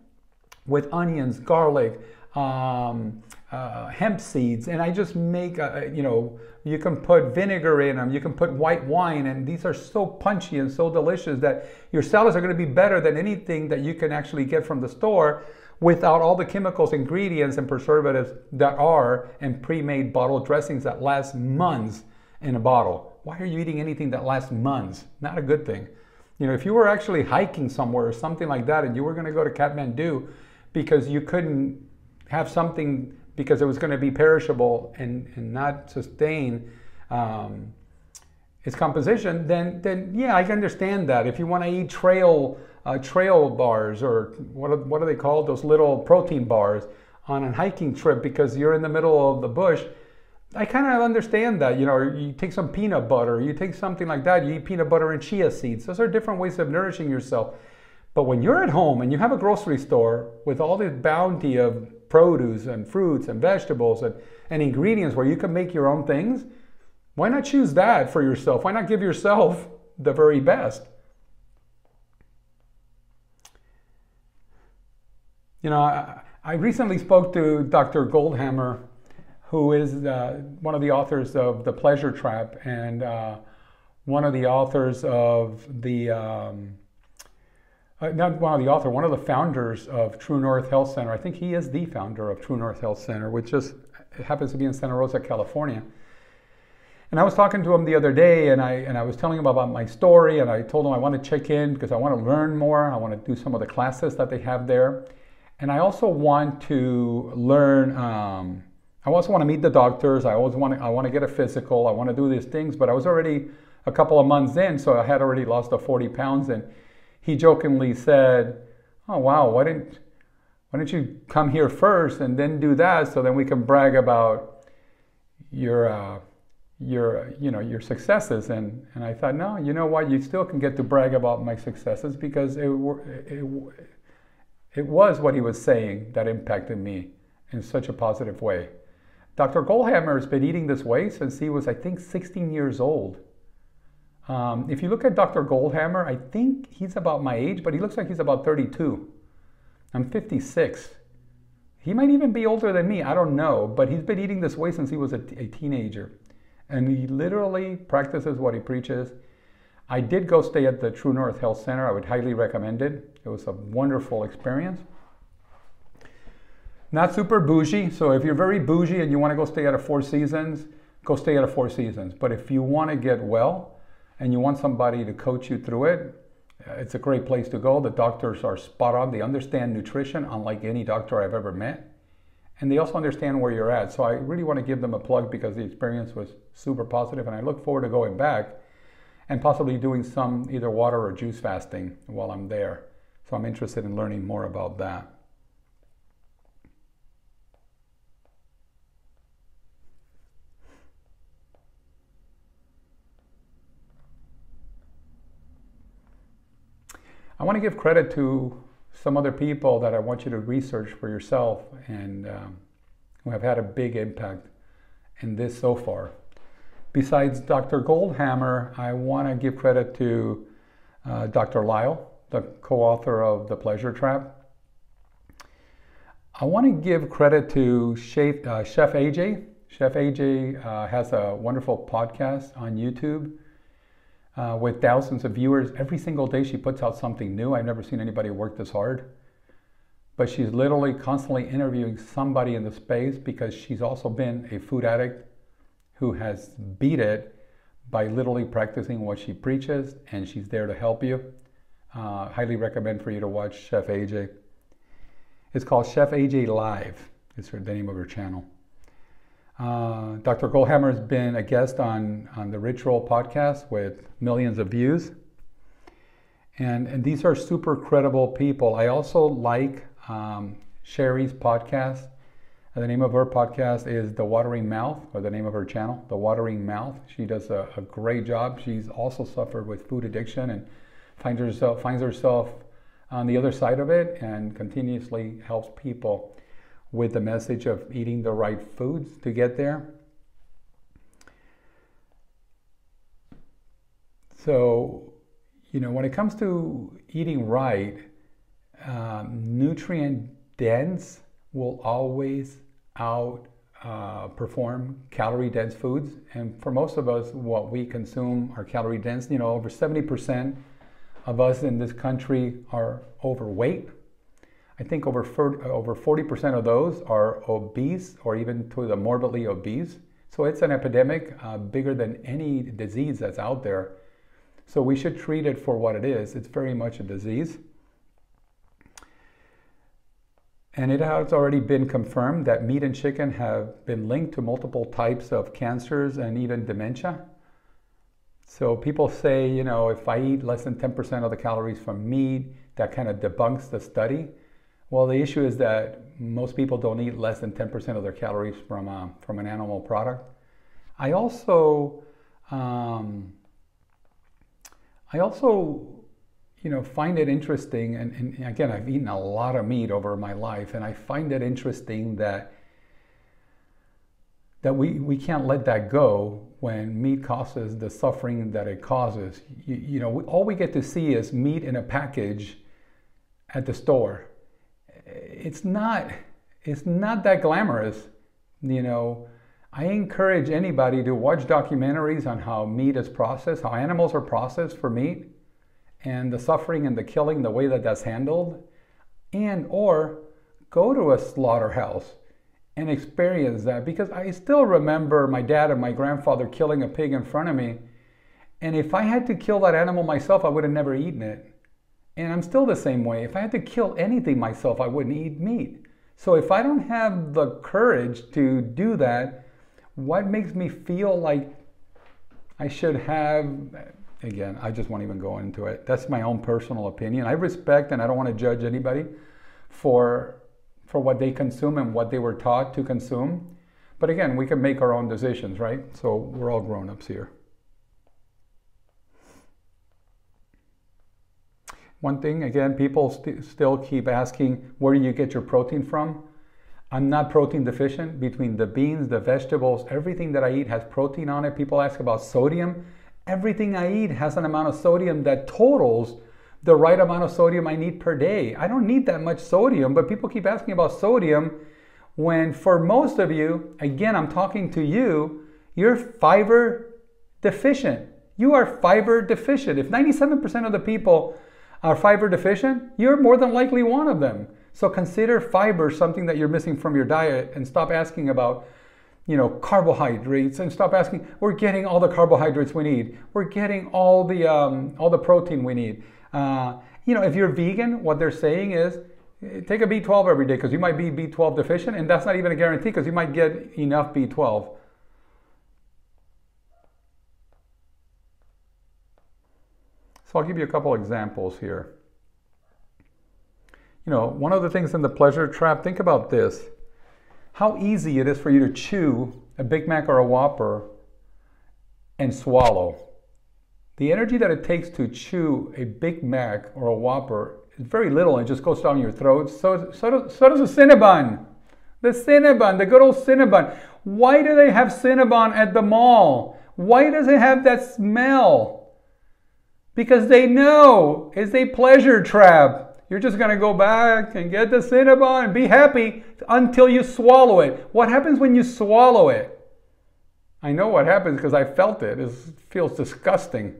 with onions, garlic, um, uh, hemp seeds, and I just make, a, you know, you can put vinegar in them, you can put white wine, and these are so punchy and so delicious that your salads are going to be better than anything that you can actually get from the store without all the chemicals, ingredients, and preservatives that are in pre-made bottle dressings that last months in a bottle. Why are you eating anything that lasts months? Not a good thing. You know, if you were actually hiking somewhere or something like that, and you were going to go to Kathmandu because you couldn't have something because it was going to be perishable and, and not sustain um, its composition, then then yeah, I can understand that. If you want to eat trail uh, trail bars or what are, what are they called? Those little protein bars on a hiking trip because you're in the middle of the bush. I kind of understand that. You know, you take some peanut butter, you take something like that. You eat peanut butter and chia seeds. Those are different ways of nourishing yourself. But when you're at home and you have a grocery store with all this bounty of produce and fruits and vegetables and, and ingredients where you can make your own things, why not choose that for yourself? Why not give yourself (laughs) the very best? You know, I, I recently spoke to Dr. Goldhamer, who is uh, one of the authors of The Pleasure Trap and uh, one of the authors of the um, uh, of the author, one of the founders of True North Health Center. I think he is the founder of True North Health Center, which just happens to be in Santa Rosa, California. And I was talking to him the other day, and I and I was telling him about my story, and I told him I want to check in because I want to learn more. I want to do some of the classes that they have there, and I also want to learn. Um, I also want to meet the doctors. I always want to. I want to get a physical. I want to do these things, but I was already a couple of months in, so I had already lost the 40 pounds, and he jokingly said, "Oh wow, why didn't why didn't you come here first and then do that so then we can brag about your uh, your you know your successes?" And and I thought, no, you know what? You still can get to brag about my successes because it it, it was what he was saying that impacted me in such a positive way. Dr. Goldhamer has been eating this way since he was, I think, 16 years old. Um, if you look at Dr. Goldhamer, I think he's about my age, but he looks like he's about 32. I'm 56. He might even be older than me, I don't know, but he's been eating this way since he was a, a teenager. And he literally practices what he preaches. I did go stay at the True North Health Center. I would highly recommend it. It was a wonderful experience. Not super bougie, so if you're very bougie and you want to go stay at a Four Seasons, go stay at a Four Seasons. But if you want to get well, and you want somebody to coach you through it, it's a great place to go. The doctors are spot on. They understand nutrition, unlike any doctor I've ever met. And they also understand where you're at. So I really want to give them a plug because the experience was super positive, and I look forward to going back and possibly doing some either water or juice fasting while I'm there. So I'm interested in learning more about that. I want to give credit to some other people that I want you to research for yourself and um, who have had a big impact in this so far. Besides Dr. Goldhamer, I want to give credit to uh, Dr. Lisle, the co author of The Pleasure Trap. I want to give credit to Chef, uh, Chef AJ. Chef AJ uh, has a wonderful podcast on YouTube uh, with thousands of viewers. Every single day she puts out something new. I've never seen anybody work this hard. But she's literally constantly interviewing somebody in the space because she's also been a food addict who has beat it by literally practicing what she preaches, and she's there to help you. Uh, highly recommend for you to watch Chef AJ. It's called Chef AJ Live. It's the name of her channel. Uh, Dr. Goldhamer has been a guest on, on the Rich Roll podcast with millions of views. And, and these are super credible people. I also like um, Sherry's podcast. The name of her podcast is The Watering Mouth, or the name of her channel, The Watering Mouth. She does a, a great job. She's also suffered with food addiction and finds herself finds herself on the other side of it and continuously helps people with the message of eating the right foods to get there. So, you know, when it comes to eating right, um, nutrient dense will always outperform uh, calorie dense foods. And for most of us, what we consume are calorie dense. You know, over 70% of us in this country are overweight. I think over, over 40% of those are obese or even to the morbidly obese. So it's an epidemic uh, bigger than any disease that's out there. So we should treat it for what it is. It's very much a disease. And it has already been confirmed that meat and chicken have been linked to multiple types of cancers and even dementia. So people say, you know, if I eat less than 10% of the calories from meat, that kind of debunks the study. Well, the issue is that most people don't eat less than 10% of their calories from, uh, from an animal product. I also, um, I also, you know, find it interesting, and, and again, I've eaten a lot of meat over my life, and I find it interesting that that we, we can't let that go when meat causes the suffering that it causes. You, you know, we, all we get to see is meat in a package at the store. It's not, it's not that glamorous. You know, I encourage anybody to watch documentaries on how meat is processed, how animals are processed for meat, and the suffering and the killing, the way that that's handled, and or go to a slaughterhouse and experience that because I still remember my dad and my grandfather killing a pig in front of me. And if I had to kill that animal myself, I would have never eaten it. And I'm still the same way. If I had to kill anything myself, I wouldn't eat meat. So if I don't have the courage to do that, what makes me feel like I should have again, I just won't even go into it. That's my own personal opinion. I respect and I don't want to judge anybody for for what they consume and what they were taught to consume. But again, we can make our own decisions, right? So we're all grown ups here. One thing, again, people st- still keep asking, where do you get your protein from? I'm not protein deficient. Between the beans, the vegetables, everything that I eat has protein on it. People ask about sodium. Everything I eat has an amount of sodium that totals the right amount of sodium I need per day. I don't need that much sodium, but people keep asking about sodium when for most of you, again, I'm talking to you, you're fiber deficient. You are fiber deficient. If 97% of the people are fiber deficient, you're more than likely one of them. So consider fiber something that you're missing from your diet and stop asking about you know carbohydrates and stop asking we're getting all the carbohydrates we need we're getting all the um, all the protein we need uh, you know, if you're vegan, what they're saying is eh, take a B12 every day because you might be B12 deficient, and that's not even a guarantee because you might get enough B12. So I'll give you a couple examples here. You know, one of the things in the pleasure trap, think about this. How easy it is for you to chew a Big Mac or a Whopper and swallow. The energy that it takes to chew a Big Mac or a Whopper is very little and just goes down your throat. So, so, so does a Cinnabon. The Cinnabon, the good old Cinnabon. Why do they have Cinnabon at the mall? Why does it have that smell? Because they know it's a pleasure trap. You're just going to go back and get the Cinnabon and be happy until you swallow it. What happens when you swallow it? I know what happens because I felt it. It feels disgusting.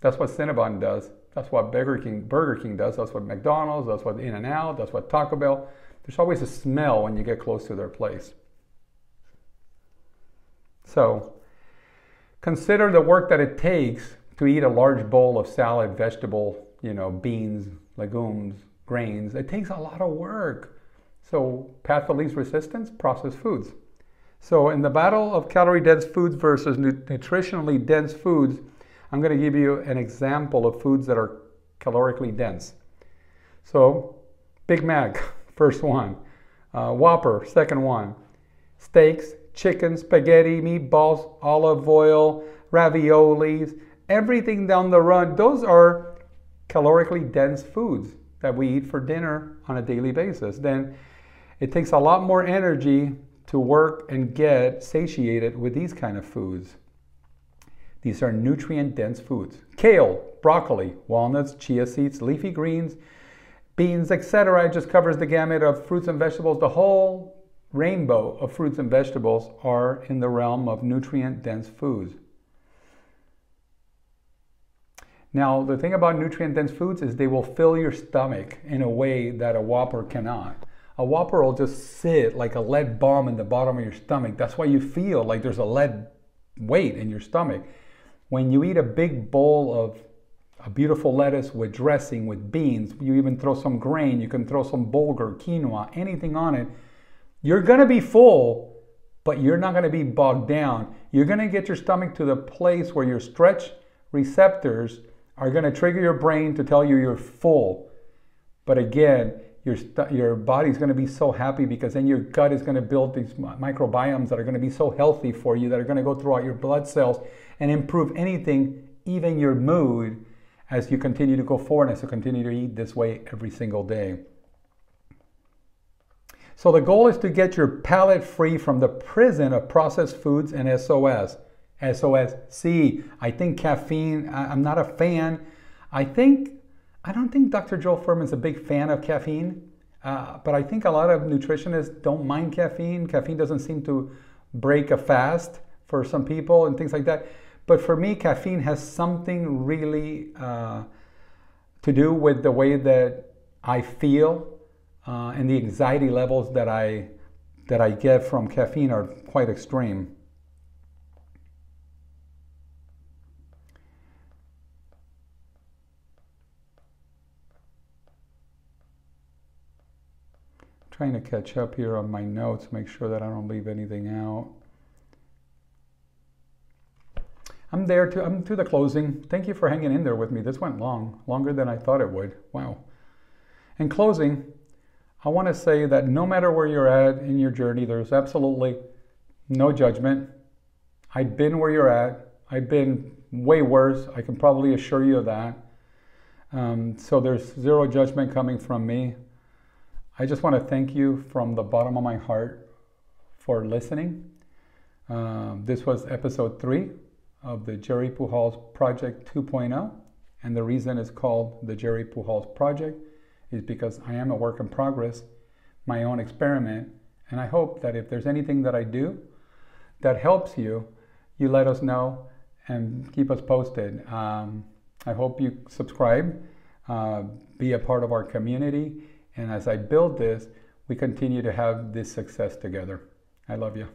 That's what Cinnabon does. That's what Burger King, Burger King does. That's what McDonald's. That's what In-N-Out. That's what Taco Bell. There's always a smell when you get close to their place. So consider the work that it takes to eat a large bowl of salad, vegetable, you know, beans, legumes, grains. It takes a lot of work. So path of least resistance, processed foods. So in the battle of calorie dense foods versus nutritionally dense foods, I'm going to give you an example of foods that are calorically dense. So Big Mac, (laughs) first one. Uh, Whopper, second one. Steaks, chicken, spaghetti, meatballs, olive oil, raviolis, everything down the run. Those are calorically dense foods that we eat for dinner on a daily basis, then it takes a lot more energy to work and get satiated with these kind of foods. These are nutrient dense foods. Kale, broccoli, walnuts, chia seeds, leafy greens, beans, etc. It just covers the gamut of fruits and vegetables. The whole rainbow of fruits and vegetables are in the realm of nutrient dense foods. Now, the thing about nutrient dense foods is they will fill your stomach in a way that a Whopper cannot. A Whopper will just sit like a lead bomb in the bottom of your stomach. That's why you feel like there's a lead weight in your stomach. When you eat a big bowl of a beautiful lettuce with dressing, with beans, you even throw some grain, you can throw some bulgur, quinoa, anything on it, you're gonna be full, but you're not gonna be bogged down. You're gonna get your stomach to the place where your stretch receptors are going to trigger your brain to tell you you're full. But again, your, your body's going to be so happy because then your gut is going to build these microbiomes that are going to be so healthy for you that are going to go throughout your blood cells and improve anything, even your mood, as you continue to go forward, as you continue to eat this way every single day. So the goal is to get your palate free from the prison of processed foods and SOS. SOSC. I think caffeine, I'm not a fan. I think, I don't think Dr. Joel Fuhrman's a big fan of caffeine, uh, but I think a lot of nutritionists don't mind caffeine. Caffeine doesn't seem to break a fast for some people and things like that. But for me, caffeine has something really uh, to do with the way that I feel uh, and the anxiety levels that I that I get from caffeine are quite extreme. Trying to catch up here on my notes, make sure that I don't leave anything out. I'm there to I'm to the closing. Thank you for hanging in there with me. This went long, longer than I thought it would. Wow. In closing, I want to say that no matter where you're at in your journey, there's absolutely no judgment. I've been where you're at. I've been way worse. I can probably assure you of that. Um, so there's zero judgment coming from me. I just want to thank you from the bottom of my heart for listening. Um, this was episode three of the Jerry Pujols Project 2.0. And the reason it's called the Jerry Pujols Project is because I am a work in progress, my own experiment. And I hope that if there's anything that I do that helps you, you let us know and keep us posted. Um, I hope you subscribe, uh, be a part of our community and as I build this, we continue to have this success together. I love you.